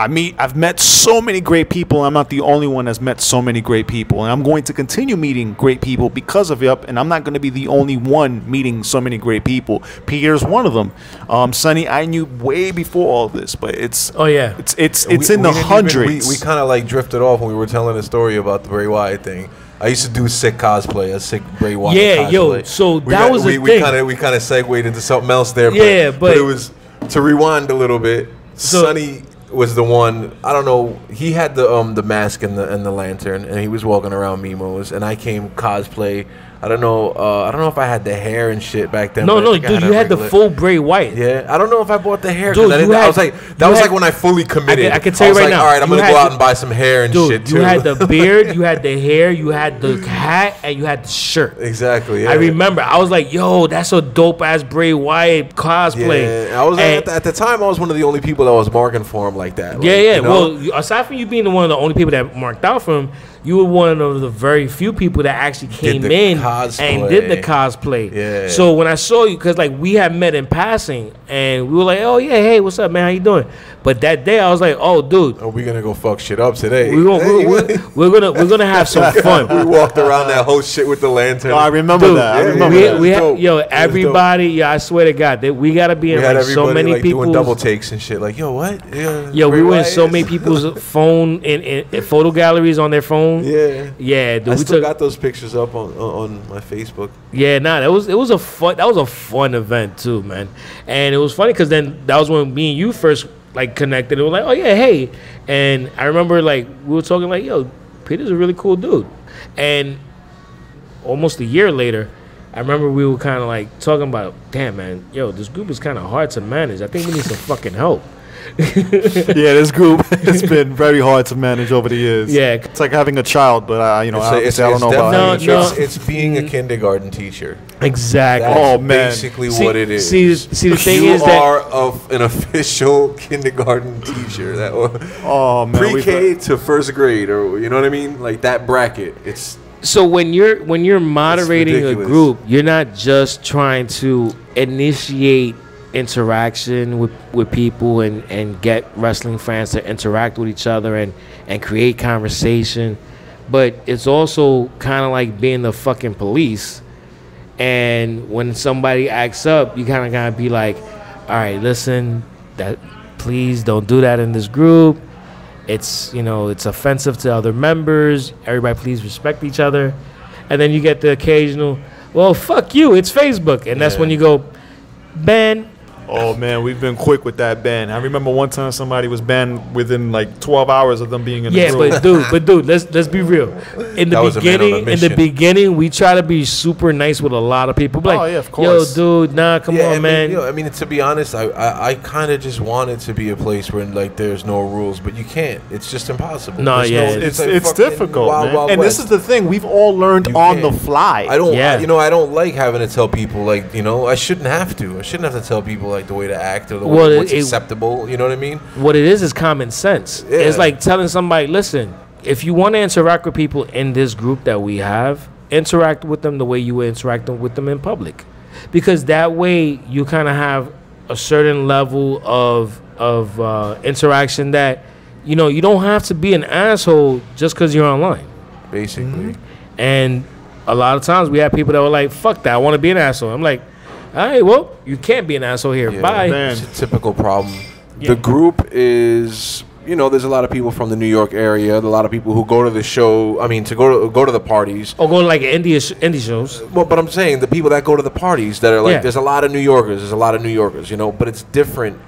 S2: I meet, I've met so many great people. I'm not the only one that's met so many great people, and I'm going to continue meeting great people because of Yep. And I'm not going to be the only one meeting so many great people. Peter's one of them. Um, Sonny, I knew way before all this, but it's
S1: Oh yeah,
S2: it's it's
S3: We-
S2: it's in
S3: we
S2: the
S3: didn't even-
S2: hundreds.
S3: we we kind of like drifted off when we were telling the story about the Bray Wyatt thing. I used to do sick cosplay, a sick Bray Wyatt.
S1: Yeah, yo,
S3: cosplay.
S1: so
S3: We
S1: that was
S3: we,
S1: the
S3: we. Kind of we kind of segued into something else there. But,
S1: Yeah, but-
S3: it was to rewind a little bit.
S1: So-
S3: Sonny was the one. I don't know. He had the um the mask and the and the lantern, and he was walking around Mimos, and I came cosplay. I don't know. Uh, I don't know if I had the hair and shit back then.
S1: no, no, dude,
S3: a
S1: you had the full Bray Wyatt.
S3: yeah, I don't know if I bought the hair.
S1: Dude,
S3: I, didn't, I was like, that was
S1: had-
S3: like when I fully committed.
S1: I can tell you
S3: was
S1: right
S3: like,
S1: now,
S3: All right, I'm gonna
S1: had
S3: go out
S1: the-
S3: and buy some hair and
S1: Dude,
S3: shit too.
S1: you had the [LAUGHS] beard, you had the hair, you had the hat, and you had the shirt.
S3: exactly. Yeah.
S1: I remember. I was like, "Yo, that's a dope ass Bray Wyatt cosplay."
S3: Yeah, I was like, at, the, at the time, I was one of the only people that was marking for him like that. Like,
S1: yeah, yeah.
S3: you know?
S1: Well, aside from you being the one of the only people that marked out for him, you were one of the very few people that actually came in
S3: cosplay.
S1: and did the cosplay.
S3: Yeah.
S1: So when I saw you, because like we had met in passing, and we were like, "Oh yeah, hey, what's up, man? How you doing?" But that day, I was like, "Oh, dude,
S3: Are we gonna go fuck shit up today?
S1: we're gonna, we're, we're, [LAUGHS] we're gonna we're gonna have some [LAUGHS] fun."
S3: we walked around that whole shit with the lantern.
S2: Oh, I remember
S1: Dude,
S2: that. I remember
S1: we,
S2: that.
S1: we had,
S3: dope.
S1: yo,
S3: It was dope.
S1: everybody, yeah, I swear to God, that we gotta be in
S3: we had
S1: like so many
S3: like
S1: people.
S3: doing double takes and shit. Like, yo, what? Yeah,
S1: Yo, we
S3: Bray
S1: were in so many people's [LAUGHS] phone in, in, in photo galleries on their phone.
S3: Yeah.
S1: yeah, dude,
S3: I
S1: we
S3: still
S1: took.
S3: got those pictures up on on on my Facebook.
S1: yeah, nah, that was it was a fun that was a fun event too, man. And it was funny because then that was when me and you first like connected. It was like, oh yeah, hey, and I remember like we were talking like, yo, Peter's a really cool dude, and almost a year later. I remember we were kind of like talking about, damn man, yo, this group is kind of hard to manage. I think we need some fucking help.
S2: Yeah, this group [LAUGHS] has been very hard to manage over the years.
S1: Yeah.
S2: it's like having a child, but uh, you know,
S3: It's,
S2: I,
S3: it's,
S2: I don't know about
S3: definitely-
S1: No,
S3: it's,
S1: no.
S3: it's being a kindergarten teacher.
S1: Exactly.
S3: That's
S2: Oh, man.
S3: basically
S1: See-
S3: what it is.
S1: See, see, the thing
S3: you
S1: is that you
S3: are of an [LAUGHS] official kindergarten teacher. That
S2: Oh man,
S3: pre-K to first grade, or you know what I mean, like that bracket. It's
S1: so when you're when you're moderating a group, you're not just trying to initiate interaction with, with people and, and get wrestling fans to interact with each other and, and create conversation. But it's also kind of like being the fucking police. And when somebody acts up, you kind of gotta be like, all right, listen, that please don't do that in this group. it's you know it's offensive to other members. Everybody, please respect each other. And then you get the occasional, well, fuck you, it's Facebook, and that's
S3: Yeah.
S1: when you go, ban.
S2: Oh man, we've been quick with that ban. I remember one time somebody was banned within like 12 hours of them being in the
S1: Yeah,
S2: group.
S1: but dude, but dude, let's let's be real. [LAUGHS] In the
S3: That was a man on a
S1: beginning, in the beginning, we try to be super nice with a lot of people. Oh, like,
S2: Oh, yeah, of course.
S1: Yo, dude, nah, come
S3: yeah,
S1: on,
S3: I
S1: man.
S3: Mean, you know, I mean, to be honest, I I, I kind of just want it to be a place where like there's no rules, but you can't. It's just impossible.
S1: No,
S3: There's
S1: yeah,
S2: it's
S3: like
S2: it's difficult,
S3: Wild
S2: man.
S3: Wild
S2: and this is the thing we've all learned
S3: You
S2: on
S3: can't.
S2: the fly.
S3: I don't,
S1: Yeah.
S3: I, you know, I don't like having to tell people like, you know, I shouldn't have to. I shouldn't have to tell people like the way to act or the
S1: Well,
S3: way, what's
S1: it-
S3: acceptable. You know what I mean?
S1: what it is is common sense.
S3: Yeah.
S1: It's like telling somebody, listen, if you want to interact with people in this group that we have, interact with them the way you would interact with them in public, because that way you kind of have a certain level of of uh, interaction that you know you don't have to be an asshole just because you're online.
S3: Basically.
S1: And a lot of times we have people that were like, "Fuck that, I want to be an asshole." I'm like, "All right, well, you can't be an asshole here.
S3: Yeah,
S1: Bye."
S2: man.
S3: It's a typical problem.
S1: Yeah.
S3: The group is, you know, there's a lot of people from the New York area. A lot of people who go to the show. I mean, to go to go to the parties.
S1: Or go to like India sh- indie shows.
S3: Well, but I'm saying the people that go to the parties that are like,
S1: Yeah.
S3: there's a lot of New Yorkers. There's a lot of New Yorkers, you know, but it's different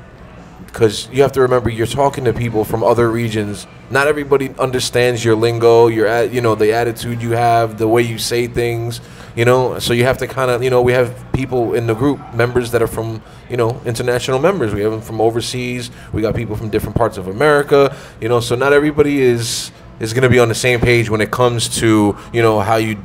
S3: because you have to remember you're talking to people from other regions. Not everybody understands your lingo, your you know, the attitude you have, the way you say things, you know. So you have to kind of, you know, we have people in the group, members that are from, you know, international members. We have them from overseas. We got people from different parts of America, you know. So not everybody is is going to be on the same page when it comes to, you know, how you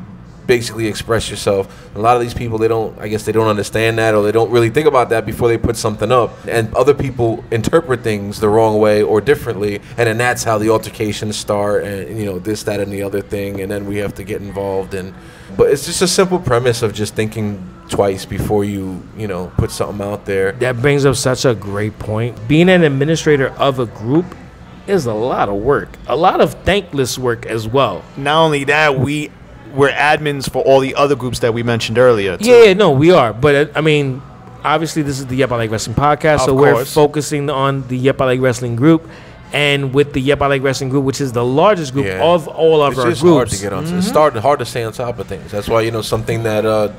S3: basically express yourself. A lot of these people, they don't, I guess they don't understand that or they don't really think about that before they put something up. And other people interpret things the wrong way or differently. And then that's how the altercations start and, you know, this, that, and the other thing. And then we have to get involved. And, but it's just a simple premise of just thinking twice before you, you know, put something out there.
S1: That brings up such a great point. Being an administrator of a group is a lot of work, a lot of thankless work as well.
S2: Not only that, we we're admins for all the other groups that we mentioned earlier. too.
S1: Yeah, yeah, no, we are. But uh, I mean, obviously, this is the Yep I Like Wrestling podcast, so
S2: Of
S1: we're focusing on the Yep I Like Wrestling group. And with the Yep I Like Wrestling group, which is the largest group
S3: Yeah.
S1: of all of
S3: it's
S1: our
S3: just hard to get on. It's start, hard to stay on top of things. That's why you know something that uh,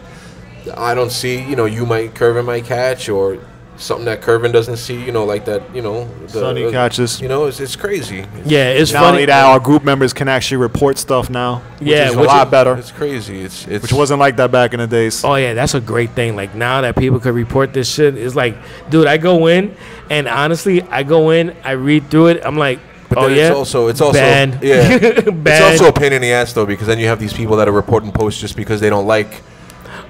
S3: I don't see. You know, you might Kervin might catch, or something that Kervin doesn't see. You know, like that. You know, the,
S2: Sonny
S3: uh,
S2: catches.
S3: You know, it's, it's crazy. It's,
S1: yeah, it's
S2: Not
S1: funny.
S2: only that, our group members can actually report stuff now. Which
S1: Yeah,
S2: is a lot
S1: is-
S2: better.
S3: It's crazy. It's it's
S2: Which wasn't like that back in the days.
S1: Oh yeah, that's a great thing. Like now that people could report this shit, it's like, dude, I go in and honestly, I go in, I read through it, I'm like,
S3: But
S1: oh
S3: then
S1: yeah,
S3: it's also it's also
S1: Banned.
S3: yeah.
S1: Banned. [LAUGHS]
S3: It's also a pain in the ass though because then you have these people that are reporting posts just because they don't like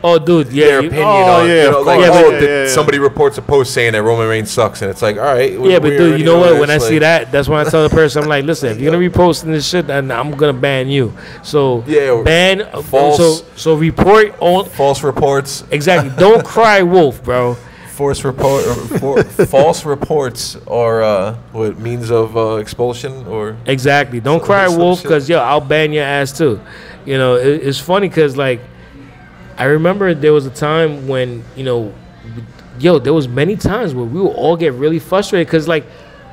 S1: oh dude, yeah,
S3: their
S1: you-
S3: opinion
S2: oh,
S3: on
S2: yeah,
S3: you know
S2: of
S3: like
S2: course.
S3: oh
S2: Yeah,
S3: did
S2: yeah, yeah.
S3: somebody reports a post saying that Roman Reigns sucks and it's like all right
S1: yeah, but
S3: we
S1: dude, you know what? When I see
S3: like-
S1: that, that's when I tell the person, I'm like, listen, if you're gonna be posting this shit, then I'm gonna ban you. So
S3: Yeah, or
S1: ban,
S3: false-
S1: So so report on
S3: false reports
S1: exactly. Don't cry wolf, bro.
S3: False report, or for, false reports, or uh, what means of uh, expulsion, or
S1: Exactly. Don't cry
S3: some
S1: wolf,
S3: shit.
S1: because yo, I'll ban your ass too. You know, it, it's funny because like, I remember there was a time when you know, yo, there was many times where we would all get really frustrated because like,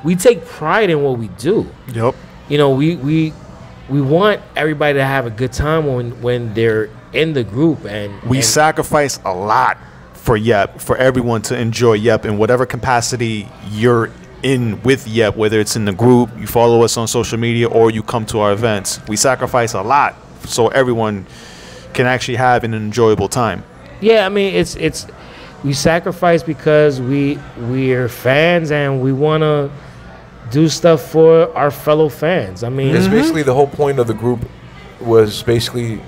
S1: we take pride in what we do.
S2: Yep.
S1: You know, we we we want everybody to have a good time when when they're in the group and
S2: We
S1: and-
S2: sacrifice a lot for Yep, for everyone to enjoy Yep in whatever capacity you're in with Yep, whether it's in the group, you follow us on social media, or you come to our events. We sacrifice a lot so everyone can actually have an enjoyable time.
S1: Yeah, I mean it's it's we sacrifice because we we're fans and we want to do stuff for our fellow fans. I mean,
S3: it's mhm. basically the whole point of the group was basically,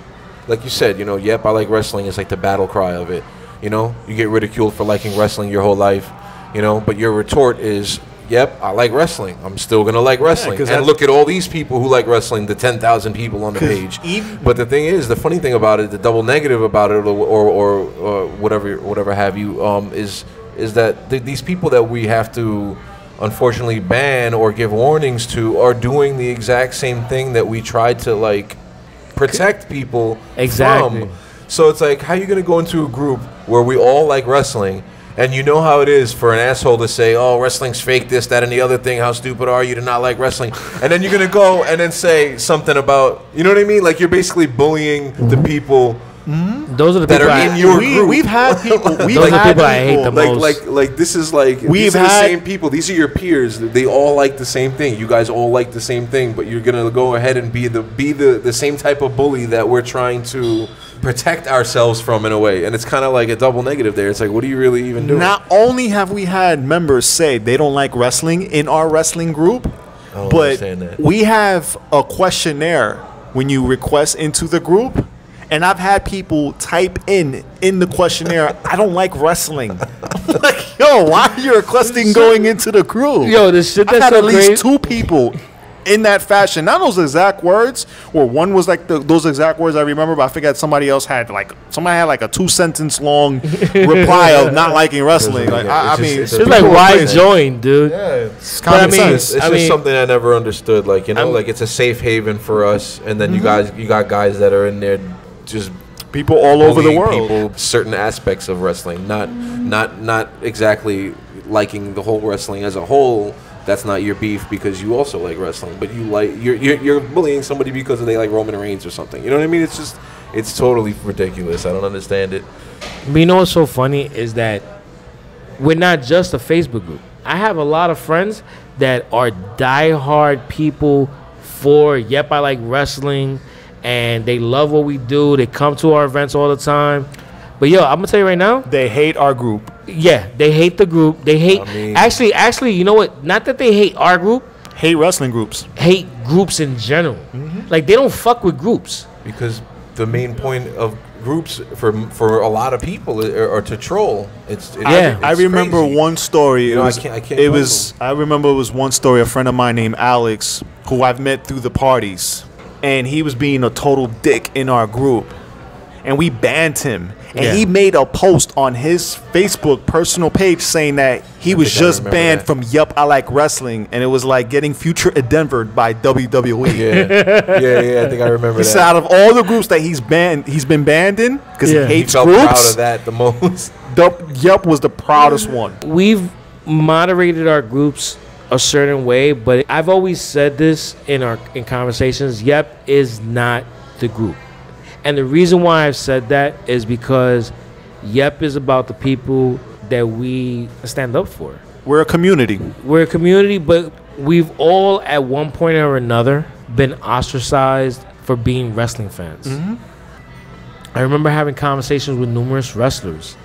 S3: like you said, you know, yep, I like wrestling. It's like the battle cry of it. You know, you get ridiculed for liking wrestling your whole life, you know, but your retort is, yep, I like wrestling. I'm still gonna like wrestling.
S2: 'cause
S3: and look at all these people who like wrestling. The ten thousand people on the page. but the thing is, the funny thing about it, the double negative about it, or or, or, or whatever, whatever have you, um, is is that th- these people that we have to unfortunately ban or give warnings to are doing the exact same thing that we tried to like protect people
S1: Exactly.
S3: from. So it's like, how are you gonna go into a group where we all like wrestling, And you know how it is for an asshole to say, "Oh, wrestling's fake, this, that, and the other thing. How stupid are you to not like wrestling?" And then you're gonna go and then say something about, you know what I mean? Like you're basically bullying the people Mm-hmm.
S1: Those are the
S3: that
S1: people
S3: are
S1: I,
S3: your
S2: we,
S3: group.
S2: we've had people. [LAUGHS] We've
S1: Those are
S2: had
S1: people I hate the
S3: like,
S1: most.
S3: like, like this is like
S2: We've
S3: these are
S2: had-
S3: the same people. These are your peers. They all like the same thing. You guys all like the same thing, but you're gonna go ahead and be the be the the same type of bully that we're trying to protect ourselves from in a way. And it's kind of like a double negative there. It's like, what are you really even doing?
S2: Not only have we had members say they don't like wrestling in our wrestling group, but we have a questionnaire when you request into the group. And I've had people type in in the questionnaire, "I don't like wrestling." [LAUGHS] Like, yo, why are you requesting going into the crew?
S1: Yo, the shit that's
S2: I've
S1: that's
S2: had
S1: so
S2: at least
S1: crazy-
S2: two people in that fashion. Not those exact words, or one was like the, those exact words I remember, but I forget somebody else had like somebody had like a two sentence long [LAUGHS] reply of not liking wrestling. Like I, I
S3: It's just-
S2: mean,
S3: it's a-
S1: it's like why
S2: crazy.
S1: join, dude?
S2: Yeah, It's
S1: But I
S2: common
S1: mean,
S2: sense.
S3: It's
S1: I
S3: just
S1: mean-
S3: something I never understood. Like you know,
S1: I'm-
S3: like it's a safe haven for us, and then you
S2: Mm-hmm.
S3: guys, you got guys that are in there just
S2: People all over the world.
S3: people certain aspects of wrestling, not not not exactly liking the whole wrestling as a whole. That's not your beef because you also like wrestling, but you like you're you're, you're bullying somebody because they like Roman Reigns or something. You know what I mean? It's just it's totally ridiculous. I don't understand it.
S1: But you know what's so funny is that we're not just a Facebook group. I have a lot of friends that are diehard people for Yep, I like wrestling, and they love what we do. They come to our events all the time. But yo, I'm gonna tell you right now,
S2: They hate our group.
S1: yeah, they hate the group. They hate
S3: I mean-
S1: actually, actually, you know what? Not that they hate our group,
S2: Hate wrestling groups.
S1: hate groups in general.
S3: Mm-hmm.
S1: Like they don't fuck with groups.
S3: because the main point of groups for for a lot of people are, are to troll. It's, it's
S1: Yeah.
S2: I remember
S3: crazy.
S2: one story. It
S3: know, I can't- I can't
S2: it was I remember it was one story. A friend of mine named Alex, who I've met through the parties, and he was being a total dick in our group, and we banned him. And
S1: Yeah.
S2: he made a post on his Facebook personal page saying that he was just banned
S3: that.
S2: from Yup I Like Wrestling, and it was like getting future endeavored by WWE.
S3: Yeah, yeah, yeah. I think I remember
S2: He
S3: that.
S2: said out of all the groups that he's banned, he's been banned in because
S1: Yeah.
S2: he
S3: he
S2: hates
S3: felt
S2: groups.
S3: proud of that the most. [LAUGHS]
S2: The- Yup was the proudest one.
S1: we've moderated our groups a certain way, but I've always said this in our in conversations. Yep is not the group, and the reason why I've said that is because Yep is about the people that we stand up for.
S2: We're a community.
S1: We're a community, but we've all at one point or another been ostracized for being wrestling fans. Mm-hmm. I remember having conversations with numerous wrestlers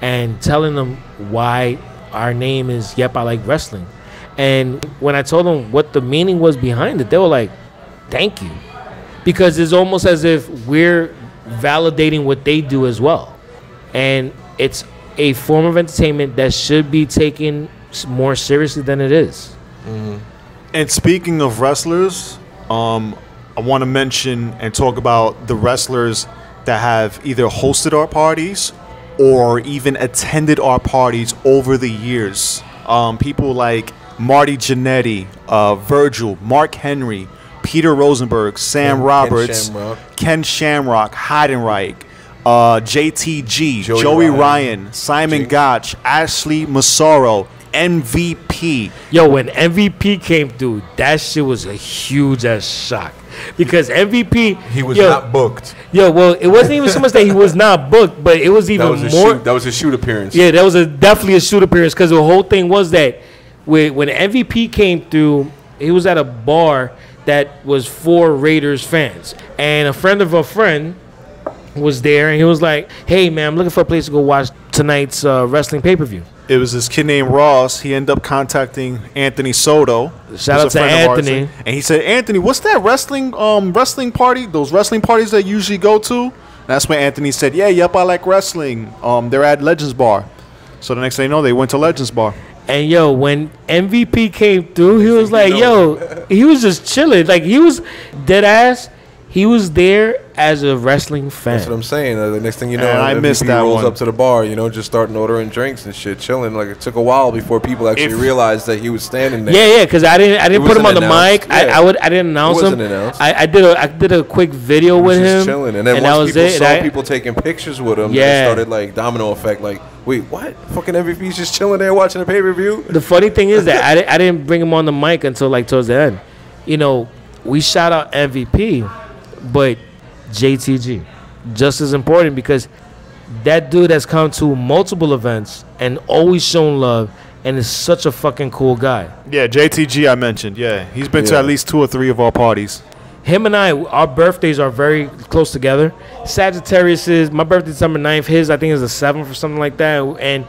S1: and telling them why our name is Yep, I Like Wrestling. And when I told them what the meaning was behind it, they were like, thank you. Because it's almost as if we're validating what they do as well. And it's a form of entertainment that should be taken more seriously than it is.
S2: And speaking of wrestlers, um, I want to mention and talk about the wrestlers that have either hosted our parties or even attended our parties over the years. Um, people like Marty Jannetty, uh, Virgil, Mark Henry, Peter Rosenberg, Sam
S3: Ken- Ken
S2: Roberts,
S3: Shamrock.
S2: Ken Shamrock, Heidenreich, uh, JTG, Joey,
S3: Joey
S2: Ryan,
S3: Ryan,
S2: Simon
S3: Jake-
S2: Gotch, Ashley Massaro, MVP.
S1: Yo, when MVP came through, that shit was a huge ass shock. Because MVP,
S3: He was
S1: yo,
S3: not booked.
S1: Yo, well, it wasn't even so much that he was not booked, but it was
S3: That
S1: even
S3: was a
S1: more.
S3: shoot. That was a shoot appearance.
S1: Yeah, that was a definitely a shoot appearance because the whole thing was that when, when MVP came through, he was at a bar that was for Raiders fans, and a friend of a friend was there, and he was like, "Hey, man, I'm looking for a place to go watch tonight's uh, wrestling pay per view."
S2: It was this kid named Ross. He ended up contacting Anthony Soto.
S1: Shout out to. Anthony.
S2: And he said, Anthony, what's that wrestling um wrestling party? Those wrestling parties that you usually go to? That's when Anthony said, Yeah, yep, I like wrestling. Um, they're at Legends Bar. So the next thing you know, they went to Legends Bar.
S1: And yo, when MVP came through, he was like, yo, he was just chilling. Like he was dead ass. He was there as a wrestling fan.
S3: That's what I'm saying. Uh, the next thing you know,
S2: And I
S3: MVP
S2: missed that
S3: rolls
S2: one.
S3: up to the bar. You know, just starting ordering drinks and shit, chilling. Like it took a while before people actually
S2: If-
S3: realized that he was standing there.
S1: Yeah, yeah, because I didn't, I didn't
S3: It
S1: put him on
S3: wasn't
S1: the mic. I,
S3: Yeah.
S1: I would, I didn't announce
S3: wasn't
S1: him.
S3: announced.
S1: I, I did a, I did a quick video
S3: was
S1: with
S3: just
S1: him,
S3: chilling, and then
S1: that
S3: once
S1: was
S3: people
S1: it.
S3: saw
S1: I-
S3: people taking pictures with him,
S1: Yeah.
S3: yeah. it started like domino effect. Like, Wait, what? Fucking MVP's just chilling there watching the pay per view.
S1: The funny thing is that [LAUGHS] I, di- I didn't bring him on the mic until like towards the end. You know, we shout out MVP, but JTG just as important because that dude has come to multiple events and always shown love and is such a fucking cool guy.
S2: Yeah, JTG I mentioned. Yeah, he's been to at least two or three of our parties.
S1: Him and I, our birthdays are very close together. Sagittarius is my birthday December 9th. His I think is the seventh or something like that. And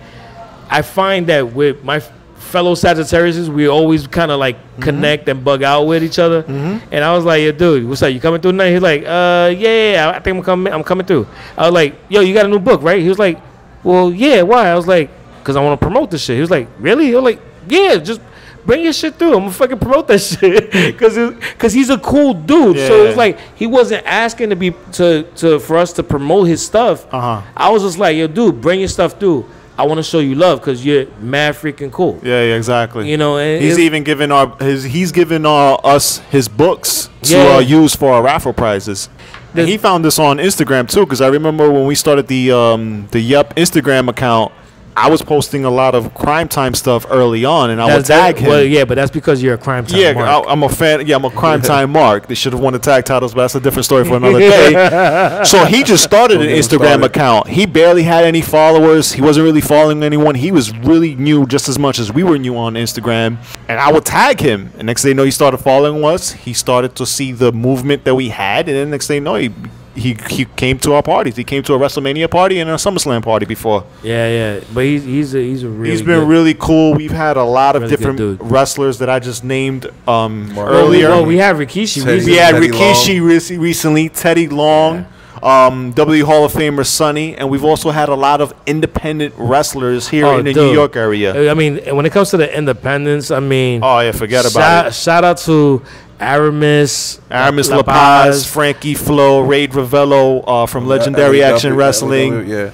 S1: I find that with my fellow Sagittariuses, we always kind of like connect and bug out with each other. And I was like, "Yo, dude, what's up? You coming through tonight?" He's like, "Uh, yeah, yeah, yeah, I think I'm coming. I'm coming through." I was like, "Yo, you got a new book, right?" He was like, "Well, yeah. Why?" I was like, "Cause I want to promote this shit." He was like, "Really?" He was like, "Yeah, just." Bring your shit through. I'm gonna fucking promote that [LAUGHS] shit, cause, it, cause he's a cool dude. So it's like he wasn't asking to be to to for us to promote his stuff.
S2: Uh-huh.
S1: I was just like, yo, dude, bring your stuff through. I want to show you love because you're mad freaking cool.
S2: Yeah, yeah, exactly.
S1: You know, and
S2: he's even given our his he's given uh, us his books to
S1: Yeah.
S2: uh, use for our raffle prizes. And he found this on Instagram too, because I remember when we started the um, the Yup Instagram account, I was posting a lot of Cryme Tyme stuff early on, and I would
S1: That's that-
S2: tag him.
S1: Well, yeah, but that's because you're a Cryme Tyme.
S2: Yeah,
S1: mark.
S2: I, I'm a fan. Yeah, I'm a Cryme Tyme mark. They should have won the tag titles, but that's a different story for another day. [LAUGHS] so he just started an Instagram
S3: started.
S2: account. He barely had any followers. He wasn't really following anyone. He was really new, just as much as we were new on Instagram. And I would tag him. And next thing you know, he started following us. He started to see the movement that we had, and then next thing you know, he. He, he came to our parties. He came to a WrestleMania party and a SummerSlam party before.
S1: yeah, yeah. But he's he's a he's a really
S2: He's been
S1: good-
S2: really cool. We've had a lot of
S1: Really
S2: different wrestlers that I just named um,
S1: Well,
S2: earlier.
S1: Well, we have Rikishi.
S3: Teddy-
S2: We had
S3: Teddy
S2: Rikishi rec- recently, Teddy Long, um, W Hall of Famer Sonny, and we've also had a lot of independent wrestlers here
S1: Oh,
S2: in the
S1: dude.
S2: New York area.
S1: I mean, when it comes to the independents, I mean,
S2: Oh yeah, forget
S1: shout,
S2: about it.
S1: shout out to Aramis,
S2: Aramis
S1: La
S2: La Paz, Frankie Flo, Raid Ravello uh, from Legendary
S3: LAW,
S2: Action Wrestling.
S3: Yeah.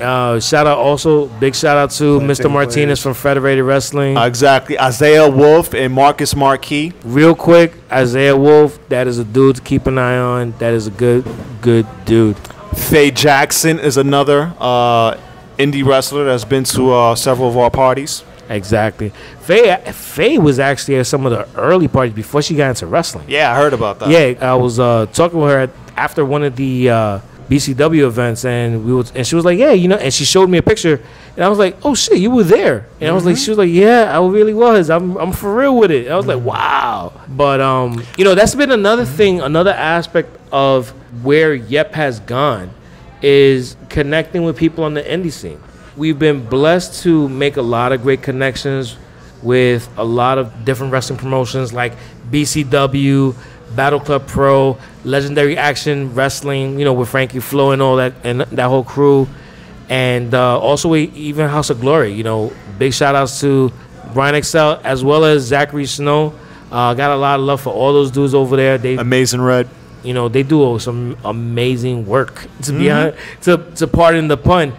S1: Uh, shout out also, big shout out to
S3: Plantain
S1: Mr. Martinez
S3: players.
S1: from Federated Wrestling.
S2: Uh, exactly. Isaiah Wolf and Marcus Marquis.
S1: Real quick, Isaiah Wolf, that is a dude to keep an eye on. That is a good, good dude.
S2: Faye Jackson is another uh, indie wrestler that's been to uh, several of our parties.
S1: Exactly. Faye, Faye was actually at some of the early parties before she got into wrestling.
S2: Yeah, I heard about that.
S1: Yeah, I was uh, talking with her at, after one of the uh, BCW events, and we was, and she was like, "Yeah, you know," and she showed me a picture, and I was like, "Oh shit, you were there?" And I was like, "She was like, yeah, I really was. I'm, I'm for real with it." And I was like, "Wow." But um, you know, that's been another thing, another aspect of where Yep has gone is connecting with people on the indie scene. We've been blessed to make a lot of great connections with a lot of different wrestling promotions like BCW, Battle Club Pro, Legendary Action Wrestling, you know, with Frankie Flo and all that and that whole crew. And uh, also even House of Glory, you know, big shout outs to Brian XL as well as Zachary Snow. Uh, got a lot of love for all those dudes over there. They
S2: Amazing Red.
S1: You know they do some amazing work to be honest to, to pardon the pun.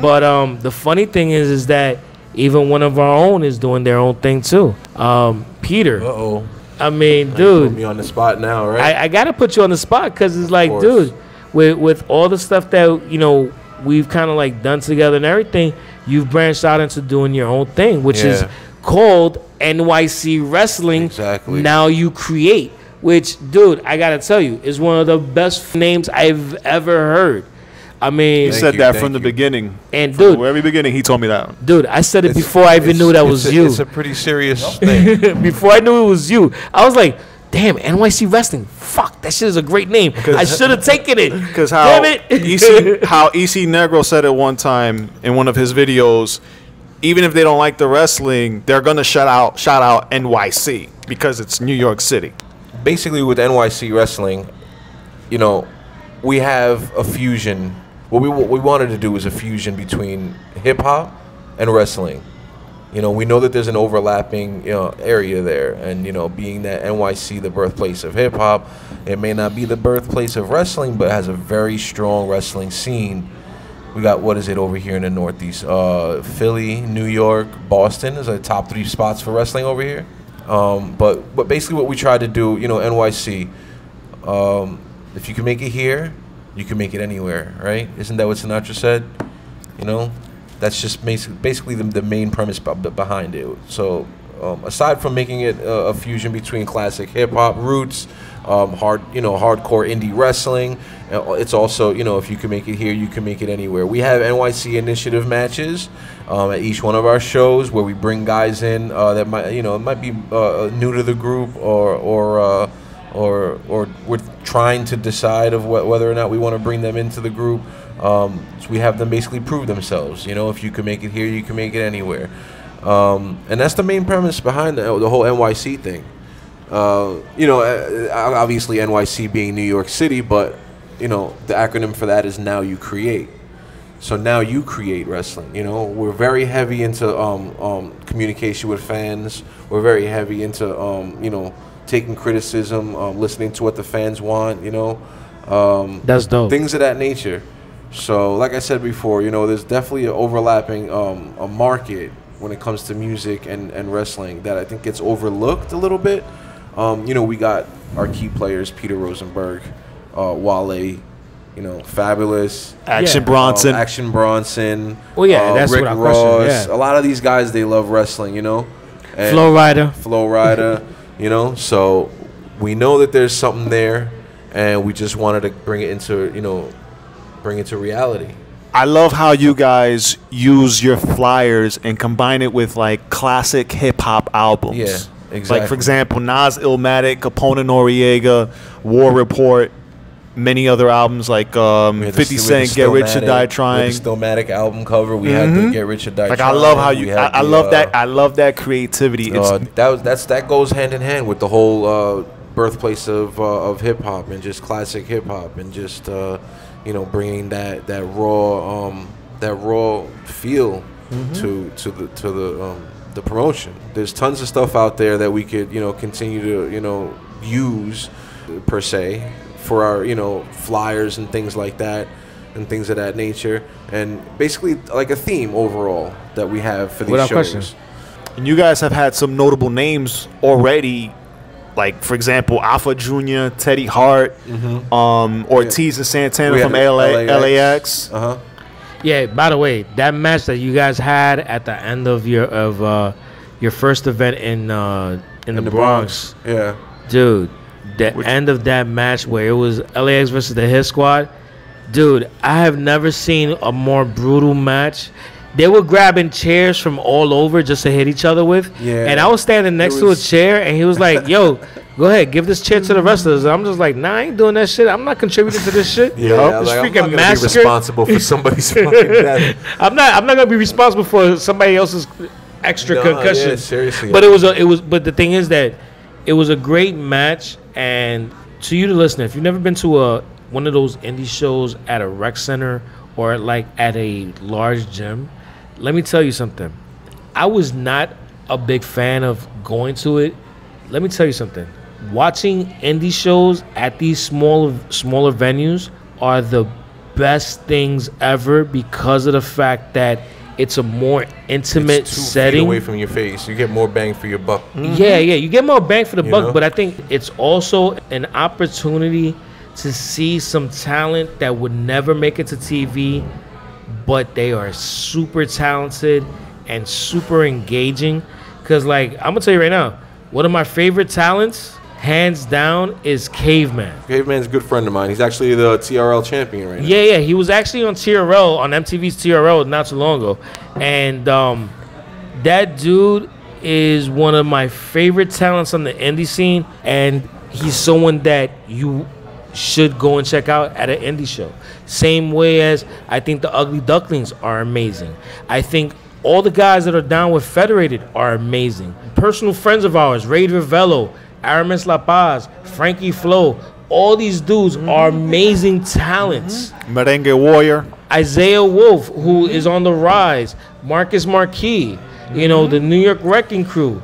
S1: But um the funny thing is is that even one of our own is doing their own thing too. Um peter.
S3: Uh oh.
S1: i mean
S3: Put
S1: dude.
S3: me on the spot now, right?
S1: I, I gotta put you on the spot because it's like dude with with all the stuff that you know we've kind of like done together and everything you've branched out into doing your own thing which is called nyc wrestling.
S3: Exactly.
S1: now you create which dude i gotta tell you is one of the best names i've ever heard i mean
S2: He said
S3: you,
S2: that
S3: thank
S2: from the
S3: you.
S2: beginning.
S1: and
S2: From the
S1: dude
S2: very beginning, he told me that.
S1: dude i said it
S3: It's-
S1: before i even knew that was
S3: a-
S1: you
S3: It's a pretty serious thing. [LAUGHS]
S1: before i knew it was you i was like damn nyc wrestling fuck that shit is a great name i should have [LAUGHS] taken it
S2: Because how
S1: damn it
S2: EC, how EC Negro said it one time in one of his videos, even if they don't like the wrestling, they're gonna shout out shout out NYC because it's New York City.
S3: Basically with NYC wrestling, you know, we have a fusion. What we what we wanted to do was a fusion between hip hop and wrestling. You know, we know that there's an overlapping you know area there, and you know, being that NYC the birthplace of hip hop, it may not be the birthplace of wrestling, but has a very strong wrestling scene. We got what is it over here in the Northeast? Uh, Philly, New York, Boston is the top three spots for wrestling over here. Um, but but basically, what we tried to do, you know, NYC. Um, if you can make it here, you can make it anywhere, right? Isn't that what Sinatra said? You know, that's just basi- basically the, the main premise be- be- behind it. So um, aside from making it a, a fusion between classic hip hop roots, um, hard you know hardcore indie wrestling, uh, it's also you know if you can make it here, you can make it anywhere. We have NYC initiative matches um, at each one of our shows where we bring guys in uh, that might you know might be uh, new to the group or or. Uh, or, or we're trying to decide of wh- whether or not we want to bring them into the group. Um, so we have them basically prove themselves. You know, if you can make it here, you can make it anywhere. Um, and that's the main premise behind the, the whole NYC thing. Uh, you know, uh, obviously NYC being New York City, but you know the acronym for that is Now You Create. So now you create wrestling. You know, we're very heavy into um, um, communication with fans. We're very heavy into um, you know taking criticism, um, listening to what the fans want. You know, um,
S1: That's dope.
S3: things of that nature. So, like I said before, you know, there's definitely an overlapping um, a market when it comes to music and, and wrestling that I think gets overlooked a little bit. Um, you know, we got our key players, Peter Rosenberg, uh, Wale, you know, Fabolous,
S2: Action
S1: Yeah.
S2: Bronson.
S3: um, Action Bronson.
S1: Well, yeah,
S3: uh,
S1: that's
S3: Rick
S1: what I questioned,
S3: Ross.
S1: yeah.
S3: A lot of these guys, they love wrestling, you know. And-
S1: Flo Rida.
S3: Flo Rida, [LAUGHS] you know. So we know that there's something there, and we just wanted to bring it into, you know, bring it to reality.
S2: I love how you guys use your flyers and combine it with like classic hip hop albums.
S3: Yeah,
S2: Like for example, Nas Illmatic, Capone Noreaga, War Report, many other albums like um,
S3: the-
S2: 50
S3: we had
S2: Cent,
S3: the
S2: Get Rich or Die
S3: we
S2: Trying.
S3: The Stillmatic album cover. We had the Get Rich or Die
S2: Like
S3: Trying.
S2: I love how you. I, I love
S3: uh,
S2: that. I love that creativity.
S3: Uh, that was that's that goes hand in hand with the whole uh, birthplace of uh, of hip hop and just classic hip hop and just uh, you know bringing that that raw um, that raw feel
S2: Mm-hmm.
S3: to to the to the um, the promotion. There's tons of stuff out there that we could you know continue to you know use per se for our you know flyers and things like that and things of that nature and basically like a theme overall that we have for these
S1: Without
S3: shows.
S1: question.
S2: And you guys have had some notable names already, like for example, Alpha Junior, Teddy Hart, um, Ortiz and Santana from LA,
S3: LAX.
S2: LAX.
S3: Uh huh.
S1: Yeah. By the way, that match that you guys had at the end of your of uh, your first event in uh, in, the, Bronx,
S3: Yeah.
S1: dude. The end of that match where it was LAX versus the Hit Squad, dude. I have never seen a more brutal match. They were grabbing chairs from all over just to hit each other with.
S3: Yeah.
S1: And I was standing next to a chair, and he was like, [LAUGHS] "Yo, go ahead, give this chair to the wrestlers." I'm just like, "Nah, I ain't doing that shit. I'm not contributing to this shit."
S3: Yeah,
S1: this
S3: like, I'm not gonna be responsible for somebody's [LAUGHS] fucking death.
S1: I'm not. I'm not gonna be responsible for somebody else's extra
S3: Nah,
S1: concussion.
S3: yeah, seriously.
S1: But it was a. It was. But the thing is that it was a great match. And to you, the listener, if you've never been to a one of those indie shows at a rec center or like at a large gym, let me tell you something. I was not a big fan of going to it. Let me tell you something. Watching indie shows at these smaller smaller venues are the best things ever because of the fact that it's a more intimate
S3: It's two feet
S1: setting.
S3: away from your face. You get more bang for your buck.
S1: Yeah, mm-hmm. yeah, you get more bang for the
S3: You
S1: buck,
S3: know?
S1: but I think it's also an opportunity to see some talent that would never make it to TV, but they are super talented and super engaging. Cause like I'm gonna tell you right now, one of my favorite talents, hands down, is Caveman.
S3: Caveman's a good friend of mine. He's actually the TRL champion right now.
S1: Yeah, yeah, he was actually on TRL on MTV's TRL not too long ago, and um, that dude is one of my favorite talents on the indie scene, and he's someone that you should go and check out at an indie show. Same way as I think the Ugly Ducklings are amazing. I think all the guys that are down with Federated are amazing. Personal friends of ours, Ray Ravello, Aramis La Paz, Frankie Flo, all these dudes are mm-hmm. amazing talents. Mm-hmm.
S2: Merengue Warrior.
S1: Isaiah Wolf, who is on the rise, Marcus Marquis, you know, mm-hmm. the New York Wrecking Crew.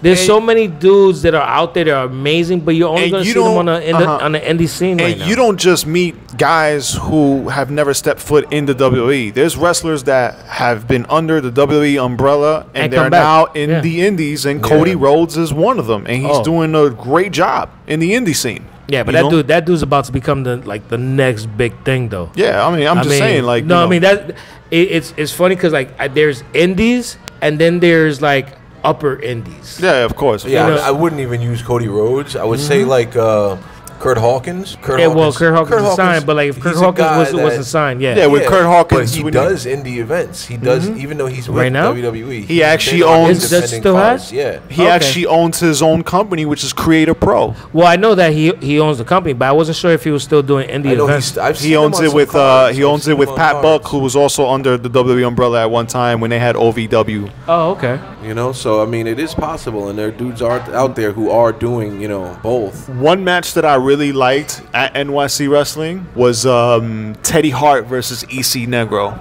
S1: There's
S2: And-
S1: so many dudes that are out there that are amazing, but you're only gonna
S2: you
S1: see them on the, in
S2: uh-huh.
S1: on the indie scene right
S2: And
S1: now.
S2: you don't just meet guys who have never stepped foot in the WWE. There's wrestlers that have been under the WWE umbrella and,
S1: And
S2: they're now in
S1: Yeah.
S2: the indies, and Cody
S3: Yeah.
S2: Rhodes is one of them, and he's
S1: Oh.
S2: doing a great job in the indie scene.
S1: Yeah, but
S2: You
S1: that
S2: know?
S1: dude, that dude's about to become the like the next big thing, though.
S2: Yeah, I mean, I'm
S1: I
S2: just
S1: mean,
S2: saying, like,
S1: no,
S2: you
S1: I mean that it, it's it's funny because like I, there's indies and then there's like upper indies.
S2: Yeah, of course.
S3: Yeah,
S1: You know-
S3: I, I wouldn't even use Cody Rhodes. I would say like uh, Curt Hawkins. Curt
S1: Yeah, well, Curt Hawkins is signed, but like if
S3: Curt
S1: Hawkins was,
S3: that-
S1: wasn't signed, yeah.
S2: Yeah, with Curt Hawkins,
S3: but he
S2: we
S3: does indie events. He does, even though he's with
S1: Right now?
S3: WWE.
S2: He
S3: he's
S2: actually owns-
S1: Is that still
S3: cards.
S1: has?
S3: Yeah,
S2: he
S1: Okay.
S2: actually owns his own company, which is Create A Pro.
S1: Well, I know that he he owns the company, but I wasn't sure if he was still doing indie
S3: I know
S1: events.
S3: he's. I've
S2: He
S3: him
S2: owns it
S3: some
S2: with uh, he owns it with Pat. Buck, who was also under the WWE umbrella at one time when they had OVW.
S1: oh, okay.
S3: You know, so I mean, it is possible, and there are dudes are out there who are doing, you know, both.
S2: One match that I really liked at NYC Wrestling was um, Teddy Hart versus EC Negro.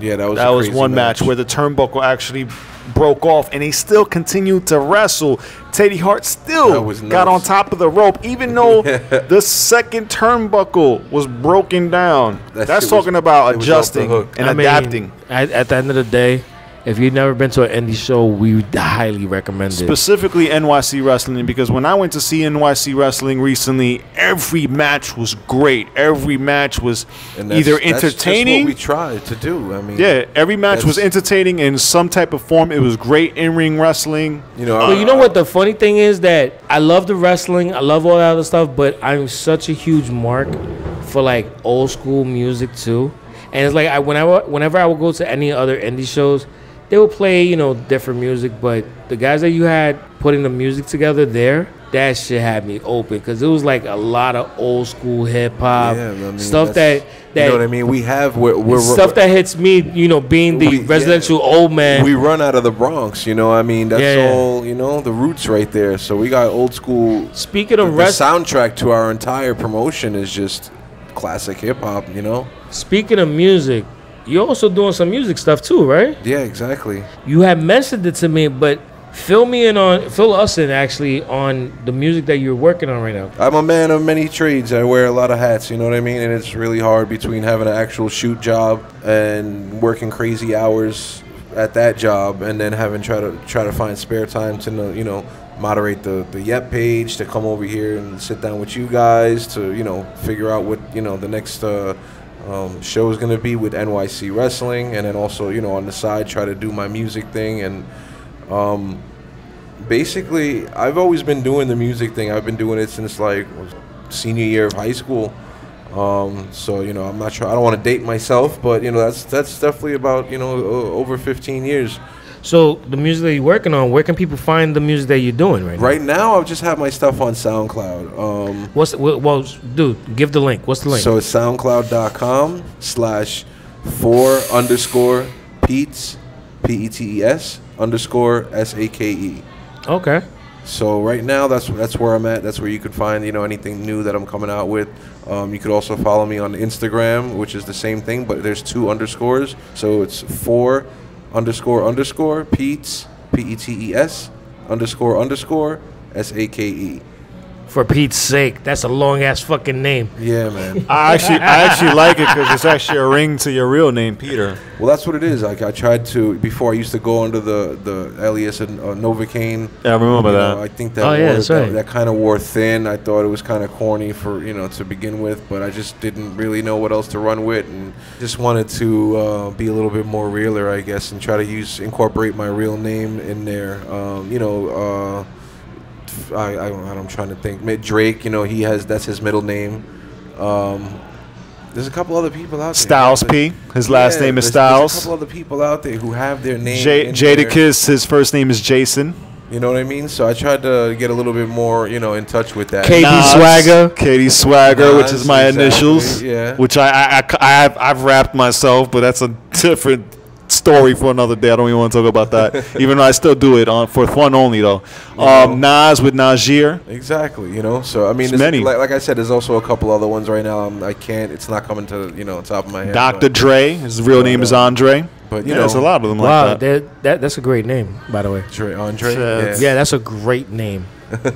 S3: Yeah, that was
S2: That
S3: a
S2: was
S3: crazy
S2: one match. where the turnbuckle actually broke off, and he still continued to wrestle. Teddy Hart still
S3: was
S2: got on top of the rope, even though [LAUGHS] the second turnbuckle was broken down.
S3: That
S2: That's
S3: shit was-
S2: talking about
S3: it was off the
S2: adjusting and
S1: I mean,
S2: adapting.
S1: At, at the end of the day, if you've never been to an indie show, we highly recommend it.
S2: Specifically NYC Wrestling because when I went to see NYC Wrestling recently, every match was great. Every match was
S3: And that's-
S2: either
S3: that's just
S2: entertaining.
S3: what we tried to do. I mean,
S2: yeah, every match was entertaining in some type of form. It was great in-ring wrestling.
S3: you know,
S1: But you know uh, what the funny thing is that I love the wrestling, I love all that other stuff, but I'm such a huge mark for like old school music too. And it's like I whenever whenever I would go to any other indie shows, they would play you know different music, but the guys that you had putting the music together there, that shit had me open because it was like a lot of old school hip hop
S3: Yeah, I mean,
S1: stuff that that
S3: you know what I mean. We have we're, we're
S1: stuff that hits me, you know, being the
S3: We- yeah.
S1: residential old man.
S3: we run out of the Bronx. You know, I mean, that's
S1: Yeah, yeah.
S3: all. You know, the roots right there. So we got old school.
S1: Speaking
S3: The,
S1: of
S3: the soundtrack to our entire promotion is just classic hip hop. You know.
S1: Speaking of music, you're also doing some music stuff too, right?
S3: Yeah, exactly.
S1: You had mentioned it to me, but fill me in on, fill us in actually on the music that you're working on right now.
S3: I'm a man of many trades. I wear a lot of hats, you know what I mean? And it's really hard between having an actual shoot job and working crazy hours at that job and then having try to try to find spare time to you know, moderate the the Yep page to come over here and sit down with you guys to, you know, figure out what, you know, the next uh um, show is going to be with NYC Wrestling, and then also, you know, on the side, try to do my music thing. And um, basically, I've always been doing the music thing. I've been doing it since like senior year of high school. Um, so you know, I'm not sure. I don't want to date myself, but you know, that's that's definitely about you know over 15 years.
S1: So the music that you're working on, where can people find the music that you're doing right, now?
S3: Right now, I just have my stuff on SoundCloud. Um.
S1: What's well, well, dude, give the link. What's the link?
S3: So it's soundcloud.com slash four underscore Pete's P E T E S underscore S A K E.
S1: okay.
S3: So right now, that's that's where I'm at. That's where you could find you know anything new that I'm coming out with. Um, you could also follow me on Instagram, which is the same thing, but there's two underscores. So it's four underscore underscore Pete's P E T E S underscore underscore S A K E.
S1: For Pete's sake, that's a long ass fucking name.
S3: Yeah, man. [LAUGHS]
S2: I actually, I actually like it because it's actually a ring to your real name, Peter.
S3: Well, that's what it is. Like I tried to before. I used to go under the the alias of uh, Novocaine.
S2: Yeah, I remember
S3: You
S2: that.
S3: know, I think that
S1: Oh, yeah,
S3: wore,
S1: that's
S3: that,
S1: right.
S3: that kind of wore thin. I thought it was kind of corny for you know to begin with, but I just didn't really know what else to run with, and just wanted to uh, be a little bit more realer, I guess, and try to use incorporate my real name in there. Um, you know. Uh, I, I, I'm trying to think. Drake, you know, he has that's his middle name. Um, there's a couple other people out there.
S2: Styles P. His last
S3: yeah,
S2: name is
S3: there's- There's a
S2: Styles.
S3: couple other people out there who have their name.
S2: J- Jadakiss. His first name is Jason.
S3: You know what I mean? So I tried to get a little bit more, you know, in touch with that.
S1: K- KD
S2: Nas,
S1: Swagger.
S2: KD Swagger, which is my
S3: exactly,
S2: initials.
S3: yeah.
S2: Which I I, I, I have I've rapped myself, but that's a [LAUGHS] different story for another day. I don't even want to talk about that. [LAUGHS] even though I still do it on for fun only though. Um, Nas with Nasir.
S3: Exactly, you know. So I mean,
S2: There's
S3: there's-
S2: many.
S3: Like, like I said, there's also a couple other ones right now. I'm, I can't. It's not coming to you know top of my head.
S2: Dr. Dre. His real name is Andre.
S3: but you
S2: yeah,
S3: know,
S2: there's a lot of them
S1: wow,
S2: like that.
S1: that, that that's a great name, by the way.
S3: Dre, Andre.
S2: Shit.
S3: Yeah.
S1: Yeah, that's a great name. [LAUGHS]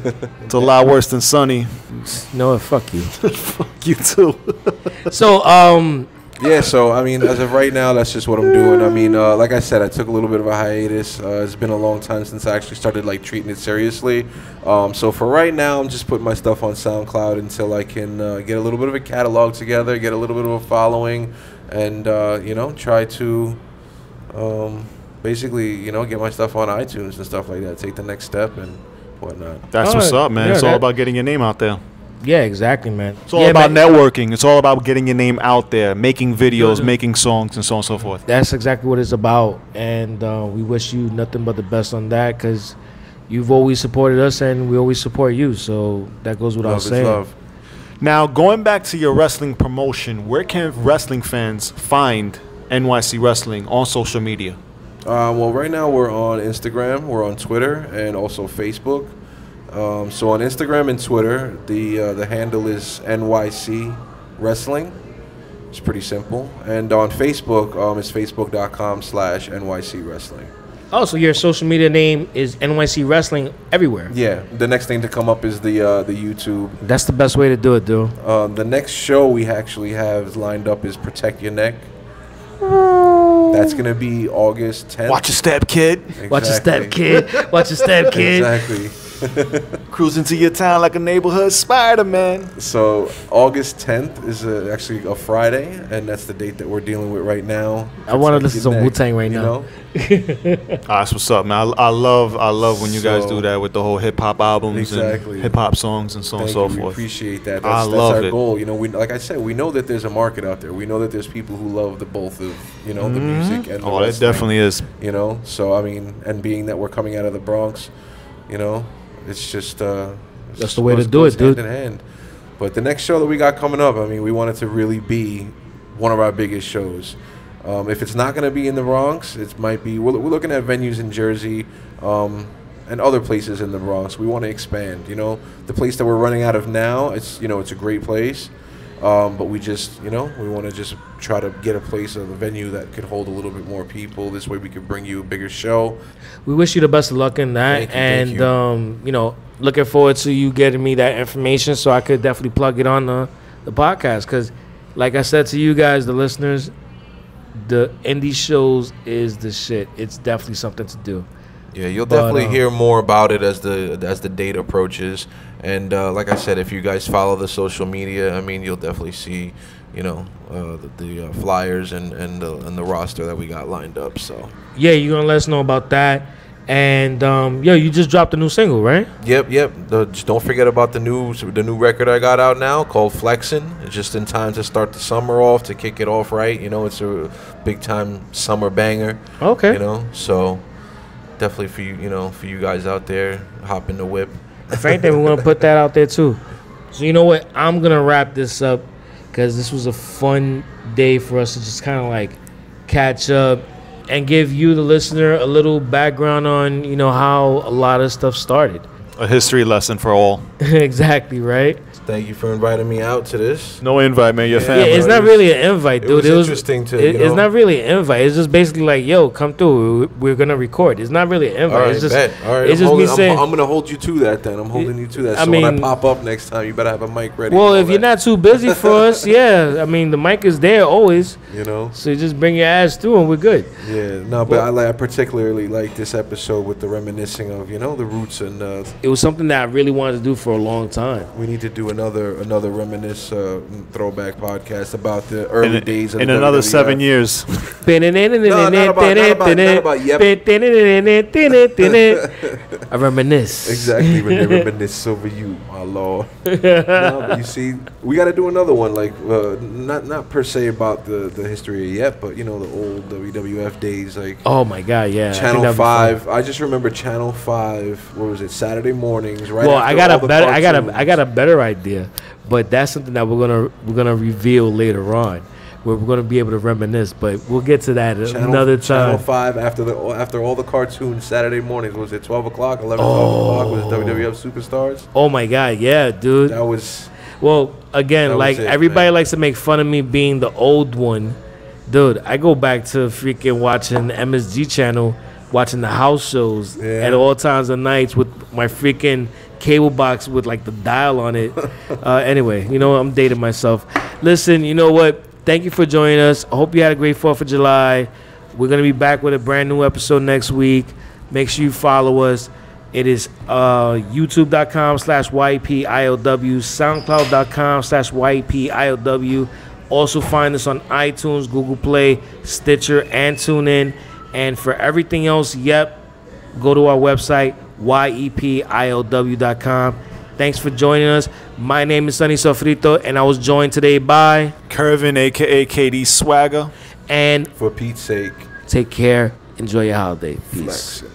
S2: It's a lot worse than Sonny.
S1: No, fuck you. [LAUGHS]
S2: Fuck you too.
S1: so, um,
S3: yeah, so I mean, as of right now, that's just what I'm doing. I mean, uh, like I said, I took a little bit of a hiatus. Uh, it's been a long time since I actually started like treating it seriously. Um, so for right now, I'm just putting my stuff on SoundCloud until I can uh, get a little bit of a catalog together, get a little bit of a following, and uh, you know, try to um, basically, you know, get my stuff on iTunes and stuff like that. Take the next step and whatnot.
S2: That's
S1: All
S2: what's
S1: right.
S2: up, man.
S1: Yeah,
S2: it's all about getting your name out there.
S1: Yeah, exactly, man.
S2: It's all
S1: yeah,
S2: about
S1: man,
S2: networking. It's all about getting your name out there, making videos,
S1: Mhm.
S2: making songs, and so on and so forth.
S1: That's exactly what it's about, and uh, we wish you nothing but the best on that because you've always supported us and we always support you. So that goes without
S3: Love is
S1: saying.
S3: love.
S2: Now, going back to your wrestling promotion, where can wrestling fans find NYC Wrestling on social media?
S3: Uh, well, right now we're on Instagram, we're on Twitter, and also Facebook. Um, so on Instagram and Twitter, the uh, the handle is NYC Wrestling. It's pretty simple. And on Facebook, um, it's facebook.com slash NYC Wrestling.
S1: Oh, so your social media name is NYC Wrestling everywhere.
S3: Yeah, the next thing to come up is the uh, the YouTube.
S1: That's the best way to do it, dude.
S3: Um, the next show we actually have lined up is Protect Your Neck. That's gonna be August 10th.
S2: Watch your step, kid.
S1: Watch your step, kid. Watch your step, [LAUGHS] kid.
S3: Exactly. [LAUGHS]
S2: Cruise into your town like a neighborhood Spider Man.
S3: So August 10th is uh actually a Friday, and that's the date that we're dealing with right now.
S1: I wanna listen to
S3: neck,
S1: Wu-Tang right now.
S3: know? [LAUGHS]
S2: That's what's up, man. I, I love, I love when you guys do that with the whole hip hop albums
S3: Exactly.
S2: and hip hop songs and so on and so
S3: you. We
S2: forth.
S3: appreciate that. That's,
S2: I
S3: that's
S2: love
S3: our
S2: it.
S3: goal. You know, we like I said, we know that there's a market out there. We know that there's people who love the both of you know the music and the
S2: Oh, that
S3: wrestling,
S2: definitely is.
S3: You know, so I mean, and being that we're coming out of the Bronx, you know, it's just uh, it's
S1: That's the way to do it, dude.
S3: Hand hand. But the next show that we got coming up, I mean, we want it to really be one of our biggest shows. Um, if it's not going to be in the Bronx, it might be. We're, we're looking at venues in Jersey um, and other places in the Bronx. We want to expand. You know, the place that we're running out of now, it's you know, it's a great place. Um, but we just, you know, we want to just try to get a place of a venue that could hold a little bit more people. This way, we could bring you a bigger show.
S1: We wish you the best of luck in that,
S3: you,
S1: and
S3: you.
S1: um, you know, looking forward to you getting me that information so I could definitely plug it on the the podcast. Because, like I said to you guys, the listeners, the indie shows is the shit. It's definitely something to do.
S3: Yeah, you'll
S1: But,
S3: definitely
S1: um,
S3: hear more about it as the as the date approaches. And uh, like I said, if you guys follow the social media, I mean, you'll definitely see, you know, uh, the, the uh, flyers and and the, and the roster that we got lined up. So,
S1: Yeah, you're gonna let us know about that. And um, yo, you just dropped a new single, right?
S3: yep, yep. The, don't forget about the new the new record I got out now called Flexin'. It's just in time to start the summer off to kick it off right. You know, it's a big time summer banger.
S1: Okay.
S3: You know, so definitely for you, you know, for you guys out there, hop in the whip.
S1: If anything, we're gonna put that out there too. So you know what? I'm gonna wrap this up because this was a fun day for us to just kind of like catch up and give you, the listener, a little background on you know how a lot of stuff started.
S2: A history lesson for all. [LAUGHS]
S1: exactly right.
S3: Thank you for inviting me out to this.
S2: No invite, man. Your
S3: Yeah,
S2: family.
S1: yeah, it's not really an invite, dude.
S3: it
S1: dude.
S3: was interesting to,
S1: it-
S3: you
S1: It's not really an invite. It's just basically like, yo, come through. We're gonna record. It's not really an invite.
S3: All right,
S1: it's just,
S3: bet. All right,
S1: it's
S3: I'm,
S1: just me saying.
S3: I'm, I'm gonna hold you to that. Then I'm holding you to that.
S1: I
S3: So when I pop up next time, you better have a mic ready.
S1: well, if
S3: all
S1: you're not too busy [LAUGHS] for us, yeah. I mean, the mic is there always.
S3: you know,
S1: So you just bring your ass through and we're good.
S3: yeah, no, but I, like, I particularly like this episode with the reminiscing of you know the roots, and uh,
S1: It was something that I really wanted to do for a long time.
S3: we need to do another another reminisce uh, throwback podcast about the early
S2: in,
S3: days of
S2: in
S3: the
S2: another
S3: WWF.
S2: seven years.
S3: not about- not about- not about yep.
S1: I reminisce.
S3: Exactly, when they [LAUGHS] reminisce over you, my lord. [LAUGHS] no, you see, we got to do another one, like uh, not not per se about the the history yet, but you know the old WWF days, like
S1: Oh my god, yeah.
S3: Channel
S1: that'd be fun.
S3: Five. I just remember Channel Five. What was it? Saturday mornings, right?
S1: Well,
S3: after
S1: I got
S3: all
S1: a
S3: the
S1: better I got a I got a better idea. But that's something that we're gonna we're gonna reveal later on. Where we're gonna be able to reminisce, but we'll get to that
S3: Channel,
S1: another
S3: Channel
S1: time.
S3: Five after the after all the cartoons Saturday mornings. Was it twelve o'clock? 11, 12 o'clock was
S1: Oh.
S3: WWF Superstars.
S1: Oh my god, yeah, dude.
S3: That was
S1: Well, again, like
S3: it,
S1: everybody
S3: man.
S1: likes to make fun of me being the old one. Dude, I go back to freaking watching MSG channel, watching the house shows
S3: Yeah.
S1: at all times of nights with my freaking cable box with like the dial on it. [LAUGHS] uh, anyway, you know, I'm dating myself. Listen, you know what? thank you for joining us. I hope you had a great 4th of July. We're going to be back with a brand new episode next week. Make sure you follow us. It is uh, youtube.com slash YEPILW, soundcloud.com slash YEPILW. Also find us on iTunes, Google Play, Stitcher, and TuneIn. And for everything else, yep, go to our website, YEPILW.com. Thanks for joining us. My name is Sonny Sofrito, and I was joined today by
S2: Kervin, aka KD Swagger.
S1: and
S3: For Pete's sake,
S1: take care. Enjoy your holiday. Peace.
S3: flex.